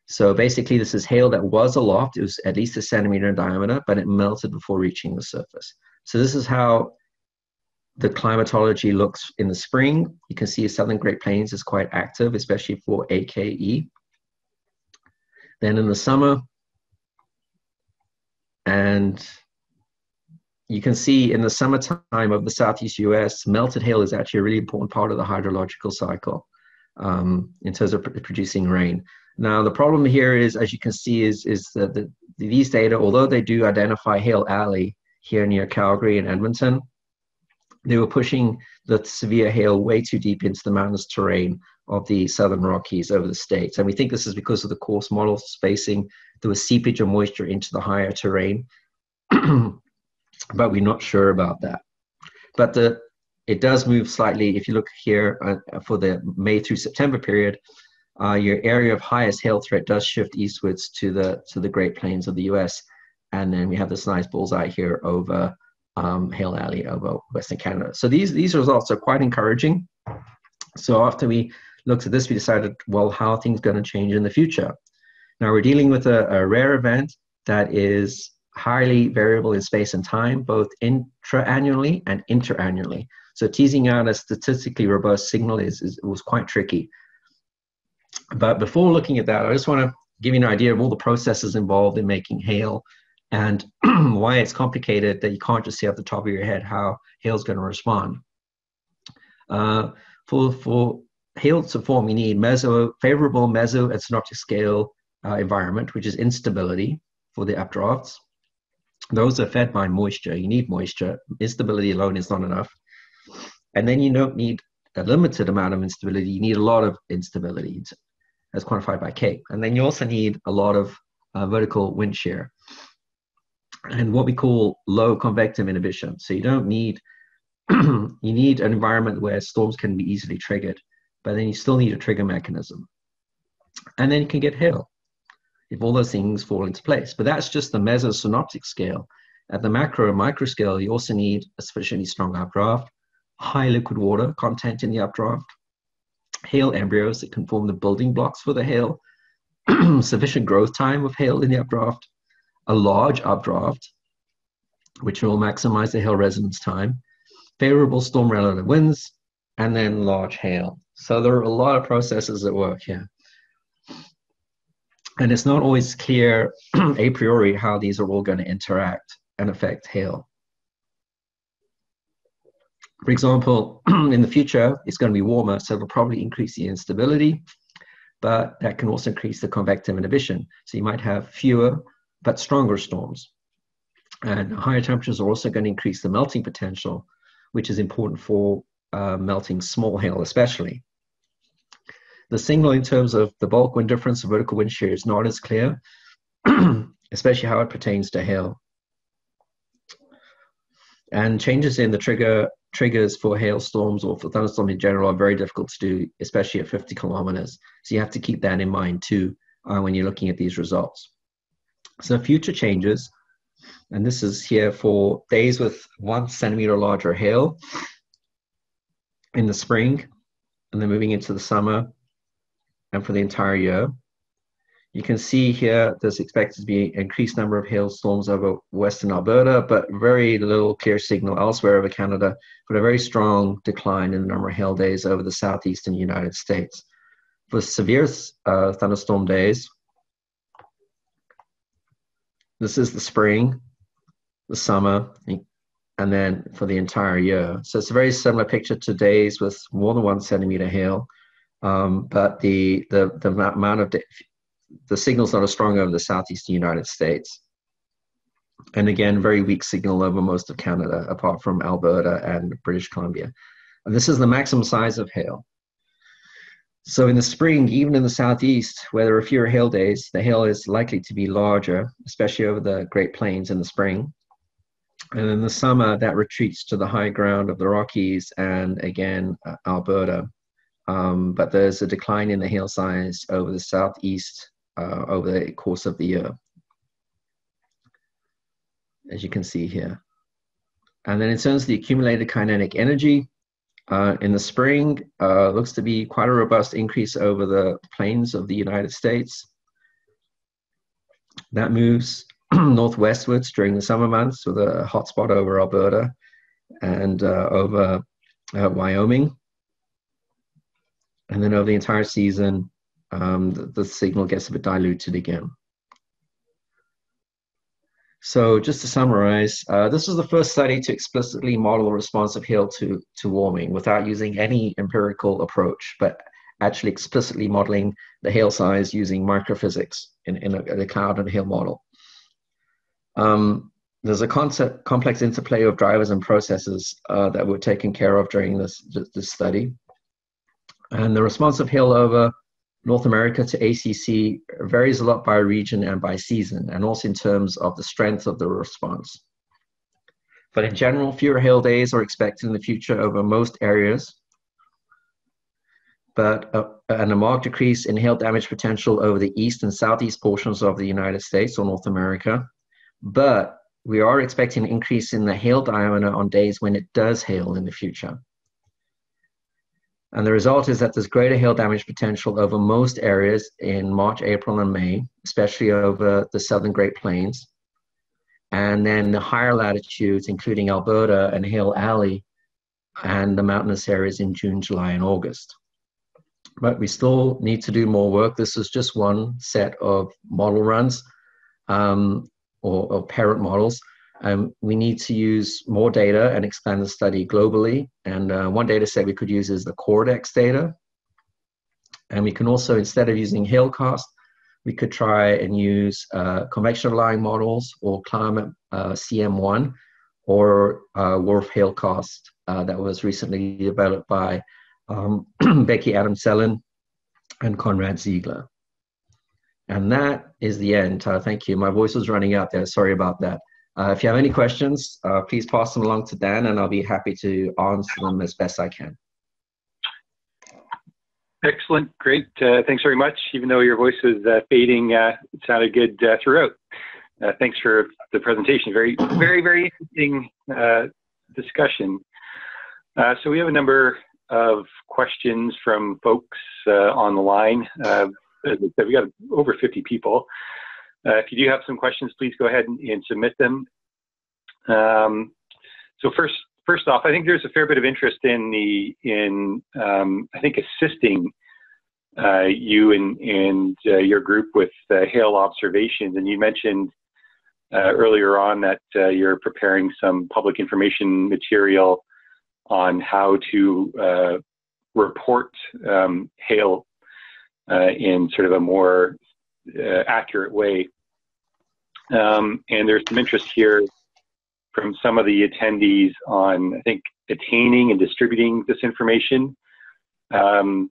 B: So basically, this is hail that was aloft. It was at least a centimeter in diameter, but it melted before reaching the surface. So this is how the climatology looks in the spring. You can see the Southern Great Plains is quite active, especially for AKE. Then in the summer, and you can see in the summertime of the southeast US, melted hail is actually a really important part of the hydrological cycle um, in terms of producing rain. Now, the problem here is, as you can see, is, is that the, these data, although they do identify Hail Alley here near Calgary and Edmonton, they were pushing the severe hail way too deep into the mountainous terrain of the southern Rockies over the states. And we think this is because of the coarse model spacing. There was seepage of moisture into the higher terrain, <clears throat> but we're not sure about that. But the it does move slightly. If you look here uh, for the May through September period, uh, your area of highest hail threat does shift eastwards to the to the Great Plains of the U.S. And then we have this nice bullseye here over um, Alley over Western Canada. So these, these results are quite encouraging. So after we looked at this, we decided, well, how are things going to change in the future? Now we're dealing with a, a rare event that is highly variable in space and time, both intra-annually and interannually. So teasing out a statistically robust signal is, is was quite tricky. But before looking at that, I just want to give you an idea of all the processes involved in making hail and <clears throat> why it's complicated that you can't just see off the top of your head how hail's going to respond. Uh, for, for hail to form, you need meso, favorable meso and synoptic scale uh, environment, which is instability for the updrafts. Those are fed by moisture. You need moisture. Instability alone is not enough. And then you don't need a limited amount of instability. You need a lot of instability as quantified by K. And then you also need a lot of uh, vertical wind shear and what we call low convective inhibition. So you don't need <clears throat> you need an environment where storms can be easily triggered, but then you still need a trigger mechanism. And then you can get hail if all those things fall into place. But that's just the mesosynoptic scale. At the macro and micro scale, you also need a sufficiently strong updraft, high liquid water content in the updraft, hail embryos that can form the building blocks for the hail, <clears throat> sufficient growth time of hail in the updraft, a large updraft, which will maximize the hail residence time, favorable storm relative winds, and then large hail. So there are a lot of processes at work here. And it's not always clear <clears throat> a priori how these are all going to interact and affect hail. For example, <clears throat> in the future, it's going to be warmer, so it'll probably increase the instability, but that can also increase the convective inhibition. So you might have fewer but stronger storms. And higher temperatures are also going to increase the melting potential, which is important for uh, melting small hail, especially. The signal in terms of the bulk wind difference, vertical wind shear, is not as clear, <clears throat> especially how it pertains to hail. And changes in the trigger triggers for hailstorms or for thunderstorms in general are very difficult to do, especially at 50 kilometers. So you have to keep that in mind too uh, when you're looking at these results. So future changes, and this is here for days with one centimeter larger hail in the spring, and then moving into the summer, and for the entire year. You can see here there's expected to be an increased number of hailstorms over western Alberta, but very little clear signal elsewhere over Canada, but a very strong decline in the number of hail days over the southeastern United States. For severe uh, thunderstorm days, this is the spring, the summer, and then for the entire year. So it's a very similar picture to days with more than one centimeter hail, um, but the, the, the amount of the signal's not as strong over the southeastern United States. And again, very weak signal over most of Canada, apart from Alberta and British Columbia. And this is the maximum size of hail. So in the spring, even in the southeast, where there are fewer hail days, the hail is likely to be larger, especially over the Great Plains in the spring. And in the summer, that retreats to the high ground of the Rockies and again, uh, Alberta. Um, but there's a decline in the hail size over the southeast uh, over the course of the year, as you can see here. And then in terms of the accumulated kinetic energy, uh, in the spring, uh, looks to be quite a robust increase over the plains of the United States. That moves <clears throat> northwestwards during the summer months with a hotspot over Alberta and uh, over uh, Wyoming. And then over the entire season, um, the, the, signal gets a bit diluted again. So just to summarize, uh, this was the first study to explicitly model the response of hail to, to warming without using any empirical approach, but actually explicitly modeling the hail size using microphysics in, in, a, in a cloud and hail model. Um, there's a concept, complex interplay of drivers and processes uh, that were taken care of during this, this study. And the response of hail over North America to ACC varies a lot by region and by season, and also in terms of the strength of the response. But in general, fewer hail days are expected in the future over most areas, but uh, and a marked decrease in hail damage potential over the east and southeast portions of the United States or North America. But we are expecting an increase in the hail diameter on days when it does hail in the future. And the result is that there's greater hail damage potential over most areas in March, April, and May, especially over the southern Great Plains. And then the higher latitudes, including Alberta and Hail Alley, and the mountainous areas in June, July, and August. But we still need to do more work. This is just one set of model runs um, or, or parent models. Um, we need to use more data and expand the study globally. And uh, one data set we could use is the Cordex data. And we can also, instead of using Hailcast, we could try and use uh, convection underlying models or climate uh, CM1 or uh, Hailcast uh, that was recently developed by um, <clears throat> Becky Adams-Selin and Conrad Ziegler. And that is the end. Uh, thank you. My voice was running out there. Sorry about that. Uh, if you have any questions, uh, please pass them along to Dan and I'll be happy to answer them as best I can.
A: Excellent. Great. Uh, thanks very much. Even though your voice was uh, fading, uh, it sounded good uh, throughout. thanks for the presentation. Very, very, very interesting discussion. so we have a number of questions from folks on the line. we got over 50 people. Uh, if you do have some questions, please go ahead and, and submit them. Um, so first, first off, I think there's a fair bit of interest in the in um, I think assisting uh, you and and uh, your group with uh, hail observations, and you mentioned uh, earlier on that uh, you're preparing some public information material on how to uh, report um, hail in sort of a more uh, accurate way. Um, and there's some interest here from some of the attendees on, I think, attaining and distributing this information. Um,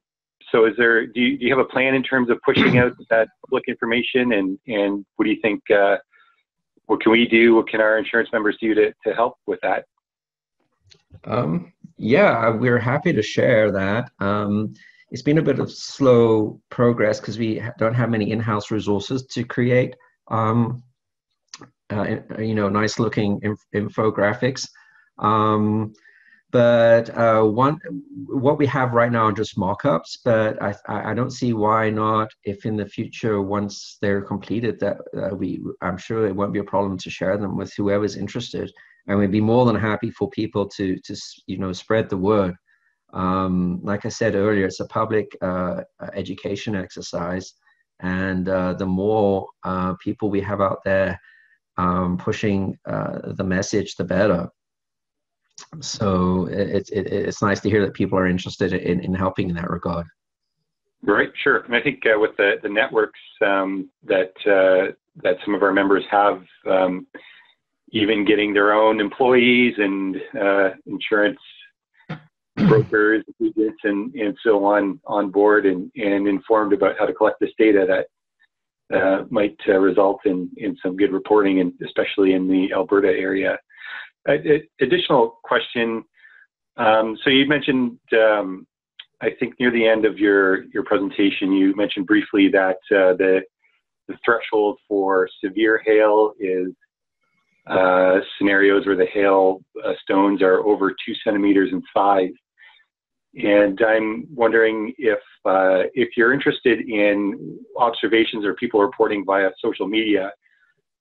A: so is there, do you, do you, have a plan in terms of pushing out <clears throat> that public information and, and what do you think, uh, what can we do? What can our insurance members do to, to help with that?
B: Um, yeah, we're happy to share that. Um, it's been a bit of slow progress because we don't have many in-house resources to create, um, uh, you know, nice looking inf- infographics. Um, but uh, one, what we have right now are just mock-ups. But I, I don't see why not. If in the future, once they're completed, that uh, we, I'm sure it won't be a problem to share them with whoever's interested, and we'd be more than happy for people to, to you know, spread the word. Um, like I said earlier, it's a public uh, education exercise, and uh, the more uh, people we have out there um, pushing uh, the message, the better so it's it, it's nice to hear that people are interested in, in helping in that regard.
A: Right, sure. And I think uh, with the, the networks um, that uh, that some of our members have, um, even getting their own employees and uh, insurance <clears throat> brokers, agents, and, and so on on board and, and informed about how to collect this data that uh, might uh, result in, in some good reporting, and especially in the Alberta area additional question. Um, so you mentioned, um, I think near the end of your, your presentation, you mentioned briefly that uh, the, the threshold for severe hail is uh, scenarios where the hail uh, stones are over two centimeters in size. And I'm wondering if uh, if you're interested in observations or people reporting via social media,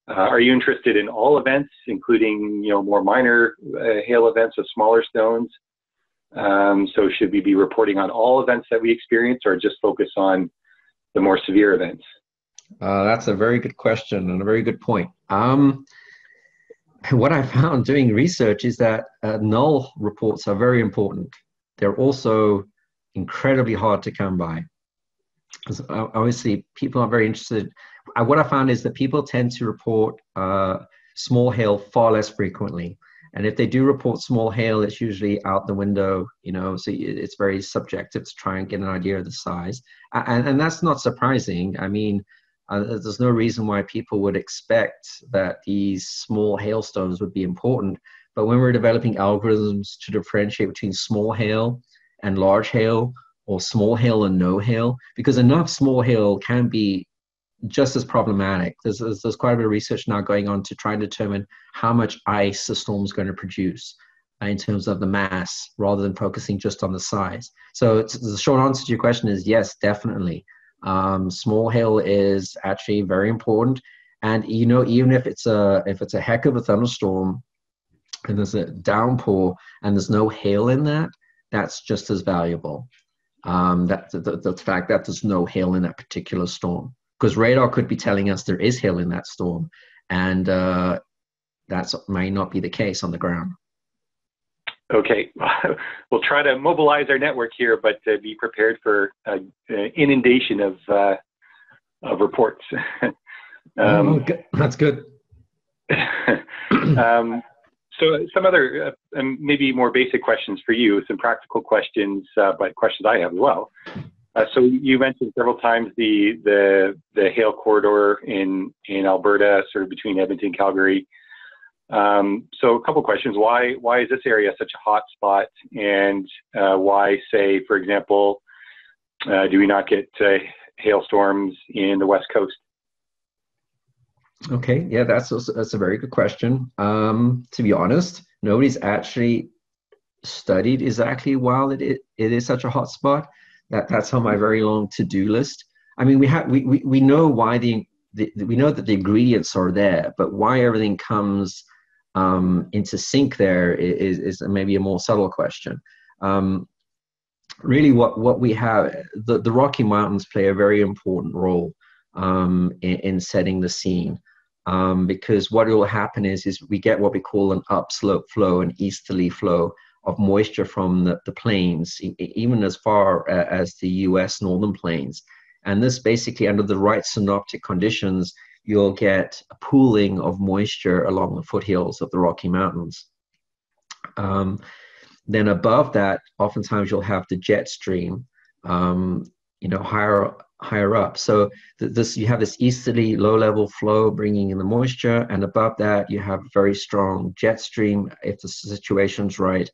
A: uh, are you interested in all events, including you know more minor uh, hail events of smaller stones? Um, so should we be reporting on all events that we experience, or just focus on the more severe events?
B: Uh, that's a very good question and a very good point. Um, <laughs> what I found doing research is that uh, null reports are very important. They're also incredibly hard to come by. So obviously, people are very interested what I found is that people tend to report uh, small hail far less frequently. And if they do report small hail, it's usually out the window, you know, so it's very subjective to try and get an idea of the size. And, and that's not surprising. I mean, uh, there's no reason why people would expect that these small hailstones would be important. But when we're developing algorithms to differentiate between small hail and large hail, or small hail and no hail, because enough small hail can be just as problematic. There's, there's, there's, quite a bit of research now going on to try and determine how much ice the storm is going to produce uh, in terms of the mass rather than focusing just on the size. So the short answer to your question is yes, definitely. Um, small hail is actually very important. And you know, even if it's a if it's a heck of a thunderstorm and there's a downpour and there's no hail in that, that's just as valuable. Um, that the, the fact that there's no hail in that particular storm because radar could be telling us there is hail in that storm, and uh, that may not be the case on the ground.
A: Okay, <laughs> we'll try to mobilize our network here, but uh, be prepared for an inundation of uh, of reports. <laughs>
B: um, oh, that's good. <laughs>
A: um, so, some other uh, maybe more basic questions for you, some practical questions, uh, but questions I have as well. Uh, so you mentioned several times the the the hail corridor in in Alberta, sort of between Edmonton and Calgary. Um, so a couple questions: Why why is this area such a hot spot, and uh, why, say, for example, uh, do we not get uh, hailstorms in the west coast?
B: Okay, yeah, that's a, that's a very good question. Um, to be honest, nobody's actually studied exactly why it, it, it is such a hot spot. That, that's on my very long to-do list. I mean, we have we, we, we know why the, the we know that the ingredients are there, but why everything comes um, into sync there is, is maybe a more subtle question. Um, really, what what we have the, the Rocky Mountains play a very important role um, in, in, setting the scene. Um, because what will happen is is we get what we call an upslope flow, an easterly flow of moisture from the, the plains, even as far as the US northern plains. And this basically, under the right synoptic conditions, you'll get a pooling of moisture along the foothills of the Rocky Mountains. Um, then above that, oftentimes you'll have the jet stream, um, you know, higher higher up. So th- this you have this easterly low level flow bringing in the moisture, and above that you have very strong jet stream if the situation's right,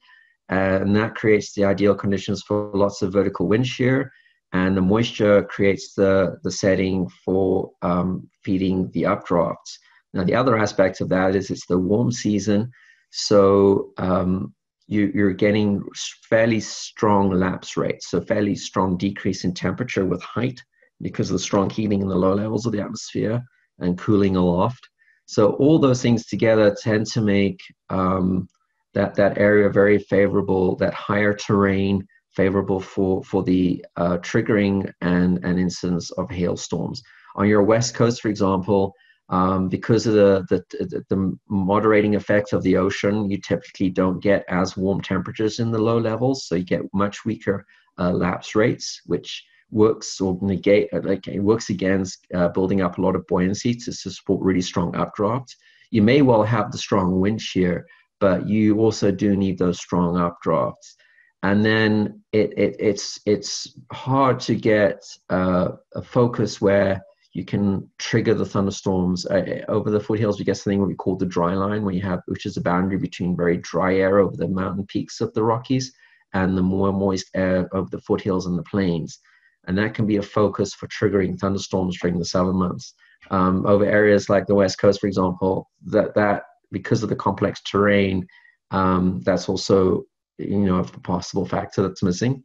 B: and that creates the ideal conditions for lots of vertical wind shear. And the moisture creates the, the setting for um, feeding the updrafts. Now, the other aspect of that is it's the warm season. So um, you, you're getting fairly strong lapse rates, so fairly strong decrease in temperature with height because of the strong heating in the low levels of the atmosphere and cooling aloft. So all those things together tend to make um, that that area very favorable. That higher terrain favorable for for the uh, triggering and and incidence of hailstorms. On your west coast, for example, um, because of the, the, the moderating effect of the ocean, you typically don't get as warm temperatures in the low levels, so you get much weaker uh, lapse rates, which works or negate uh, like it works against uh, building up a lot of buoyancy to, to support really strong updrafts. You may well have the strong wind shear, but you also do need those strong updrafts. And then it, it it's it's hard to get uh, a focus where you can trigger the thunderstorms uh, over the foothills. We get something we call the dry line, where you have which is a boundary between very dry air over the mountain peaks of the Rockies and the more moist air over the foothills and the plains and that can be a focus for triggering thunderstorms during the summer months. Um, over areas like the west coast, for example, that that because of the complex terrain, um, that's also you know a possible factor that's missing.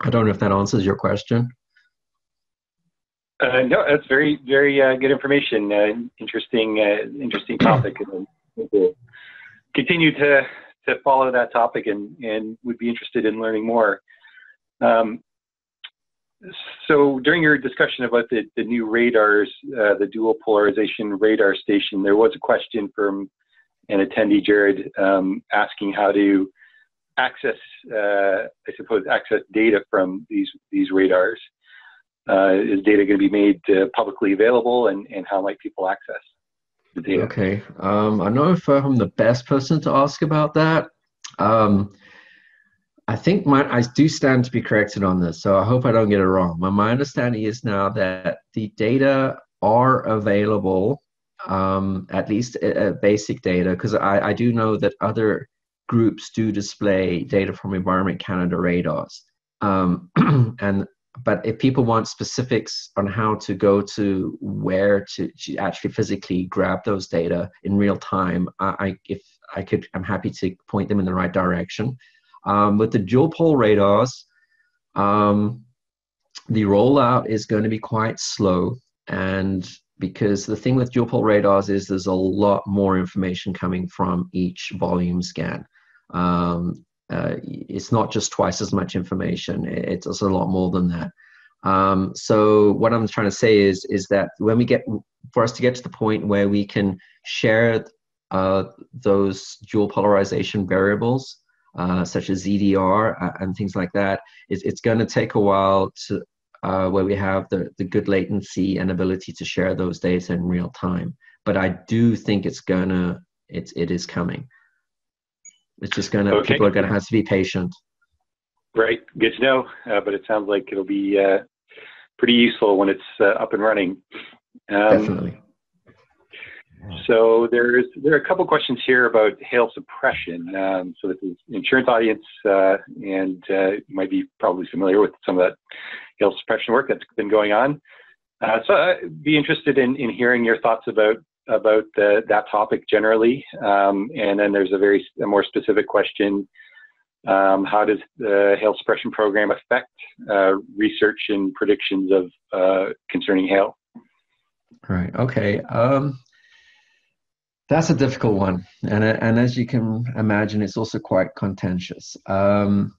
B: I don't know if that answers your question.
A: Uh, no, that's very very uh, good information. Uh, interesting uh, interesting topic, and we'll continue to to follow that topic, and and would be interested in learning more. Um, so during your discussion about the, the new radars, uh, the dual polarization radar station, there was a question from an attendee, Jared, um, asking how to access, uh, I suppose, access data from these these radars. Uh, is data going to be made uh, publicly available, and, and how might people access the data?
B: Okay, um, I know if I'm the best person to ask about that. Um, I think my I do stand to be corrected on this, so I hope I don't get it wrong. But my understanding is now that the data are available, um, at least uh, uh basic data, because I, I do know that other groups do display data from Environment Canada radars. Um, <clears throat> and but if people want specifics on how to go to where to, to actually physically grab those data in real time, I, I if I could, I'm happy to point them in the right direction. Um, with the dual pol radars, um, the rollout is going to be quite slow. And because the thing with dual pol radars is there's a lot more information coming from each volume scan. Um, uh, it's not just twice as much information, it's a lot more than that. Um, so what I'm trying to say is is that when we get for us to get to the point where we can share uh, those dual polarization variables uh, such as ZDR uh, and things like that, it's, it's going to take a while to uh, where we have the, the good latency and ability to share those data in real time. But I do think it's gonna it's it is coming. It's just gonna okay. people are gonna have to be patient.
A: Right, good to know. Uh, but it sounds like it'll be uh, pretty useful when it's uh, up and running.
B: Um, Definitely.
A: So there's there are a couple questions here about hail suppression. Um, so this is insurance audience, uh, and uh, you might be probably familiar with some of that hail suppression work that's been going on. Uh, so I'd be interested in, in hearing your thoughts about about the, that topic generally. Um, and then there's a very a more specific question: um, How does the hail suppression program affect uh, research and predictions of uh, concerning hail?
B: Right. Okay. Um, that's a difficult one, and and as you can imagine, it's also quite contentious. Um,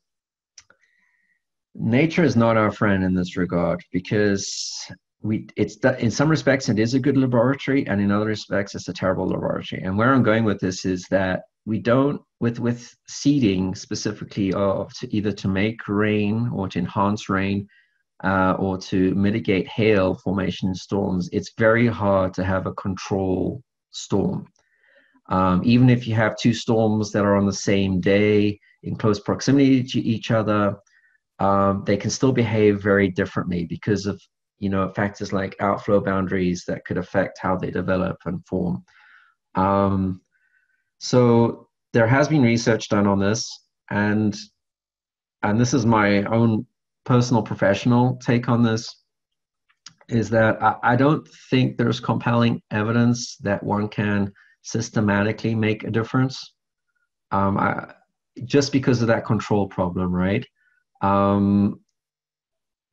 B: nature is not our friend in this regard because we it's in some respects it is a good laboratory, and in other respects it's a terrible laboratory. And where I'm going with this is that we don't with with seeding specifically of to either to make rain or to enhance rain uh, or to mitigate hail formation storms, it's very hard to have a control storm. Um, even if you have two storms that are on the same day in close proximity to each other, um, they can still behave very differently because of you know factors like outflow boundaries that could affect how they develop and form. Um, so there has been research done on this, and and this is my own personal professional take on this is that I, I don't think there's compelling evidence that one can systematically make a difference. Um, I, just because of that control problem, right? Um,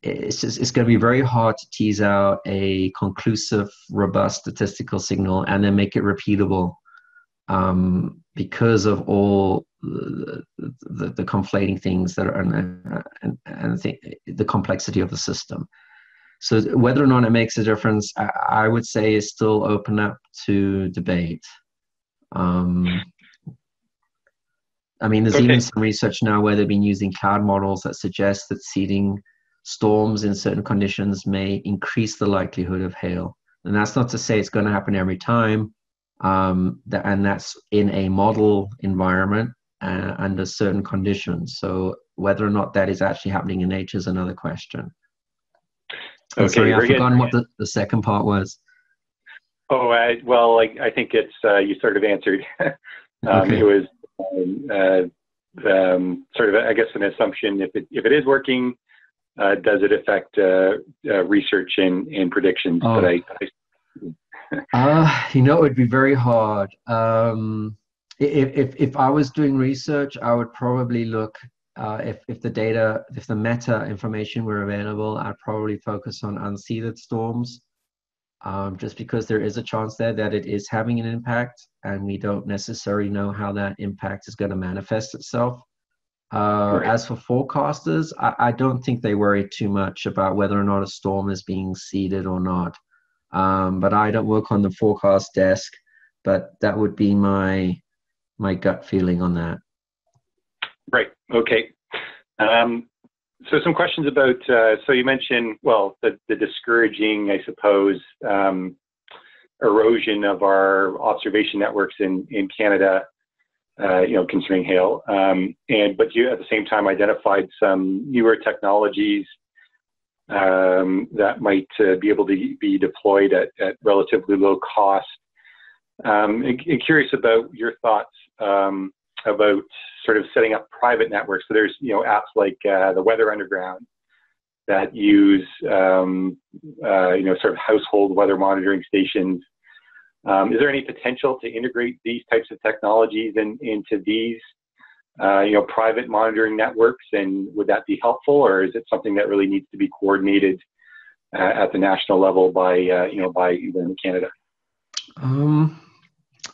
B: it's just, it's going to be very hard to tease out a conclusive, robust statistical signal and then make it repeatable um, because of all the, the, the, conflating things that are and, and, and the, the complexity of the system. So whether or not it makes a difference, I, I would say is still open up to debate. Um, I mean, there's okay. even some research now where they've been using cloud models that suggest that seeding storms in certain conditions may increase the likelihood of hail. And that's not to say it's going to happen every time, um, that, and that's in a model environment uh, under certain conditions. So whether or not that is actually happening in nature is another question. Okay, sorry, I've forgotten what the, the second part was.
A: Oh, I, well, I, I think it's uh, you sort of answered. <laughs> um, okay. It was um, uh, um, sort of, I guess, an assumption. If it if it is working, uh, does it affect uh, uh, research and, and predictions?
B: Oh.
A: But I,
B: I <laughs> you know, it would be very hard. Um, if, if, if I was doing research, I would probably look uh, if, if the data, if the meta information were available, I'd probably focus on unseeded storms, um, just because there is a chance there that it is having an impact, and we don't necessarily know how that impact is going to manifest itself. Uh, right. As for forecasters, I, I, don't think they worry too much about whether or not a storm is being seeded or not. Um, but I don't work on the forecast desk, but that would be my my gut feeling on that.
A: Right. Okay. Um, so some questions about. Uh, so you mentioned well the, the discouraging, I suppose, um, erosion of our observation networks in in Canada. Uh, you know, concerning hail, um, and but you at the same time identified some newer technologies um, that might uh, be able to be deployed at, at relatively low cost. Um, and, and curious about your thoughts um, about sort of setting up private networks. So there's you know apps like uh, the Weather Underground that use um, uh, you know sort of household weather monitoring stations. Um, is there any potential to integrate these types of technologies in, into these uh, you know private monitoring networks, and would that be helpful, or is it something that really needs to be coordinated uh, at the national level by uh, you know by Environment Canada?
B: Um,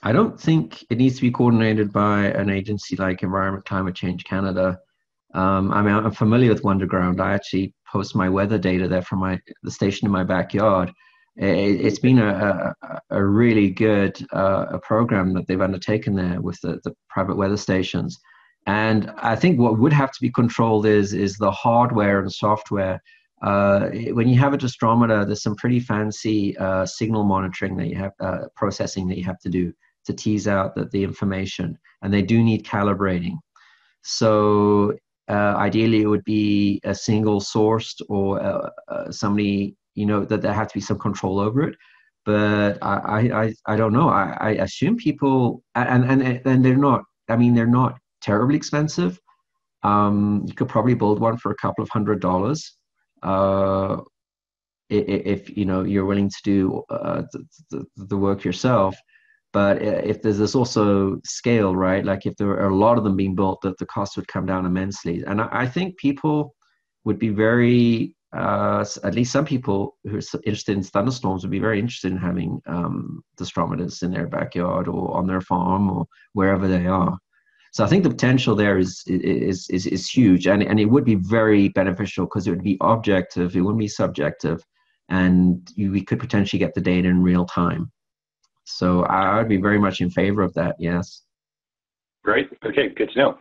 B: I don't think it needs to be coordinated by an agency like Environment Climate Change Canada. Um, I mean, I'm familiar with Wunderground. I actually post my weather data there from my the station in my backyard. It, has been a, a, a, really good uh, a program that they've undertaken there with the, the private weather stations. And I think what would have to be controlled is is the hardware and software. Uh, when you have a disdrometer, there's some pretty fancy uh, signal monitoring that you have uh, processing that you have to do to tease out the, the information, and they do need calibrating. So uh, ideally, it would be a single sourced or uh, uh, somebody you know that there had to be some control over it. But I I, I don't know. I, I assume people and and and they're not. I mean, they're not terribly expensive. Um, you could probably build one for a couple of hundred dollars. Uh, if you know you're willing to do uh, the, the, the, work yourself but if there's this also scale, right? Like if there are a lot of them being built, that the cost would come down immensely. And I, think people would be very, uh, at least some people who are interested in thunderstorms would be very interested in having um, disdrometers in their backyard or on their farm or wherever they are. So I think the potential there is is is, is huge, and and it would be very beneficial because it would be objective, it wouldn't be subjective, and you, we could potentially get the data in real time. So I would be very much in favor of that. Yes.
A: Great. Okay, good to know.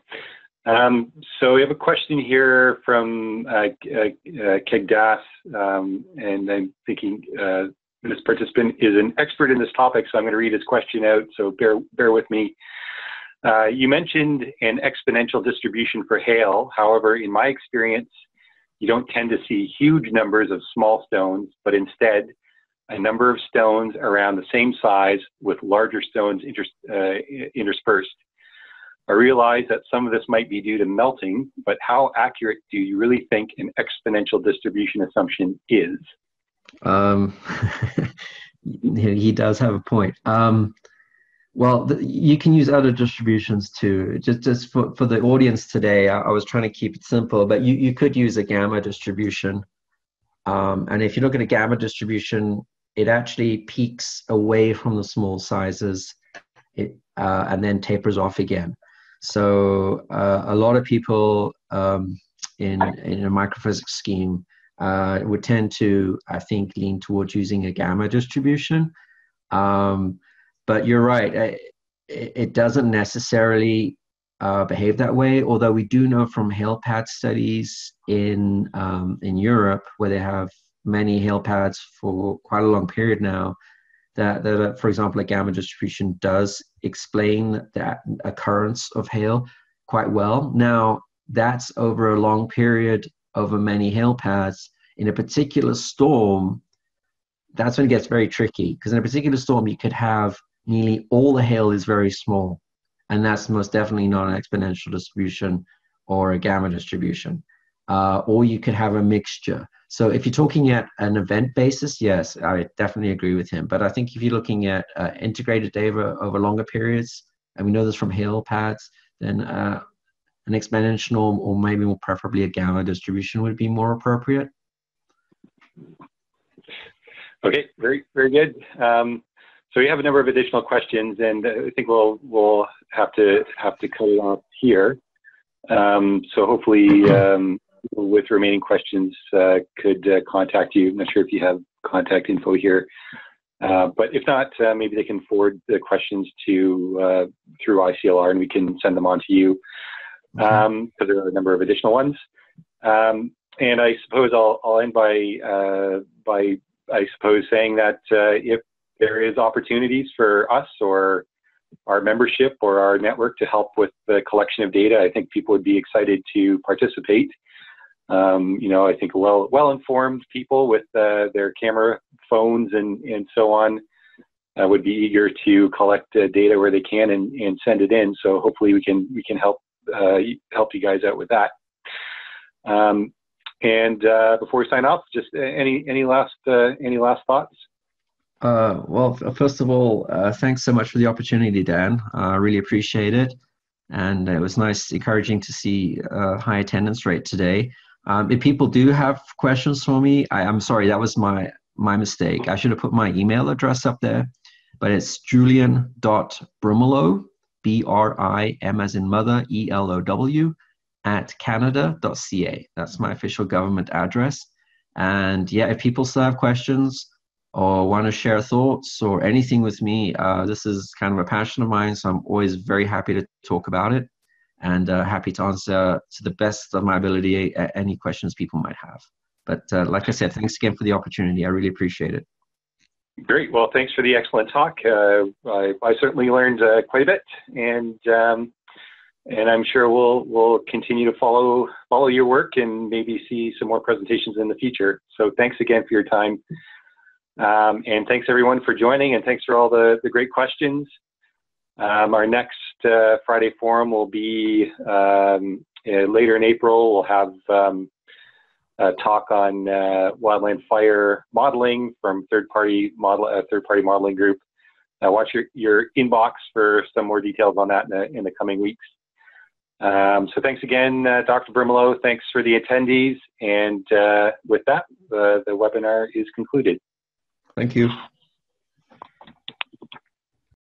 A: Um, so we have a question here from uh, uh, uh Kegdas, um, and I'm thinking uh, this participant is an expert in this topic, so I'm going to read his question out. So bear bear with me. Uh, you mentioned an exponential distribution for hail. However, in my experience, you don't tend to see huge numbers of small stones, but instead a number of stones around the same size with larger stones uh, interspersed. I realize that some of this might be due to melting, but how accurate do you really think an exponential distribution assumption is? Um, <laughs>
B: he does have a point. Um, well, you can use other distributions too. Just, just for, for the audience today, I, I, was trying to keep it simple, but you, you could use a gamma distribution. Um, and if you look at a gamma distribution, it actually peaks away from the small sizes it, uh, and then tapers off again. So uh, a lot of people um, in in a microphysics scheme uh, would tend to, I think, lean towards using a gamma distribution. Um, but you're right; it, it doesn't necessarily uh, behave that way. Although we do know from hail pad studies in um, in Europe, where they have many hail pads for quite a long period now, that, that uh, for example, a gamma distribution does explain that occurrence of hail quite well. Now, that's over a long period over many hail pads. In a particular storm, that's when it gets very tricky because in a particular storm, you could have nearly all the hail is very small. And that's most definitely not an exponential distribution or a gamma distribution. Uh, or you could have a mixture. So if you're talking at an event basis, yes, I definitely agree with him. But I think if you're looking at uh, integrated data over longer periods, and we know this from hail pads, then uh, an exponential or maybe more preferably a gamma distribution would be more appropriate.
A: Okay, very very good. Um, so we have a number of additional questions, and I think we'll we'll have to have to cut it off here. Um, so hopefully um, with remaining questions uh, could uh, contact you. I'm not sure if you have contact info here, uh, but if not, uh, maybe they can forward the questions to uh, through ICLR and we can send them on to you because um, there are a number of additional ones. Um, and I suppose I'll, I'll end by uh, by I suppose saying that if there is opportunities for us or our membership or our network to help with the collection of data, I think people would be excited to participate. Um, you know, I think well well informed people with uh, their camera phones and and so on uh, would be eager to collect uh, data where they can and, and send it in. So hopefully we can we can help uh, help you guys out with that. Um, and uh, before we sign off, just uh, any any last any last thoughts?
B: well, first of all, thanks so much for the opportunity, Dan. I really appreciate it, and it was nice, encouraging to see a high attendance rate today. Um, if people do have questions for me, I, am sorry, that was my my mistake. I should have put my email address up there, but it's julian.brimelow, B R I M as in mother, E L O W, at canada.ca. That's my official government address. And yeah, if people still have questions or want to share thoughts or anything with me, uh, this is kind of a passion of mine, so I'm always very happy to talk about it and uh, happy to answer to the best of my ability any questions people might have. But uh, like I said, thanks again for the opportunity. I really appreciate it.
A: Great. Well, thanks for the excellent talk. Uh, I, I, certainly learned uh, quite a bit, and um, and I'm sure we'll we'll continue to follow follow your work and maybe see some more presentations in the future. So thanks again for your time, um, and thanks everyone for joining, and thanks for all the the great questions. Um, our next uh, Friday forum will be um, uh, later in April. We'll have um, a talk on uh, wildland fire modeling from third-party model, uh, third-party modeling group. watch your, your inbox for some more details on that in the, in the coming weeks. Um, so thanks again, uh, Dr. Brimelow. Thanks for the attendees. And uh, with that, the webinar is concluded.
B: Thank you.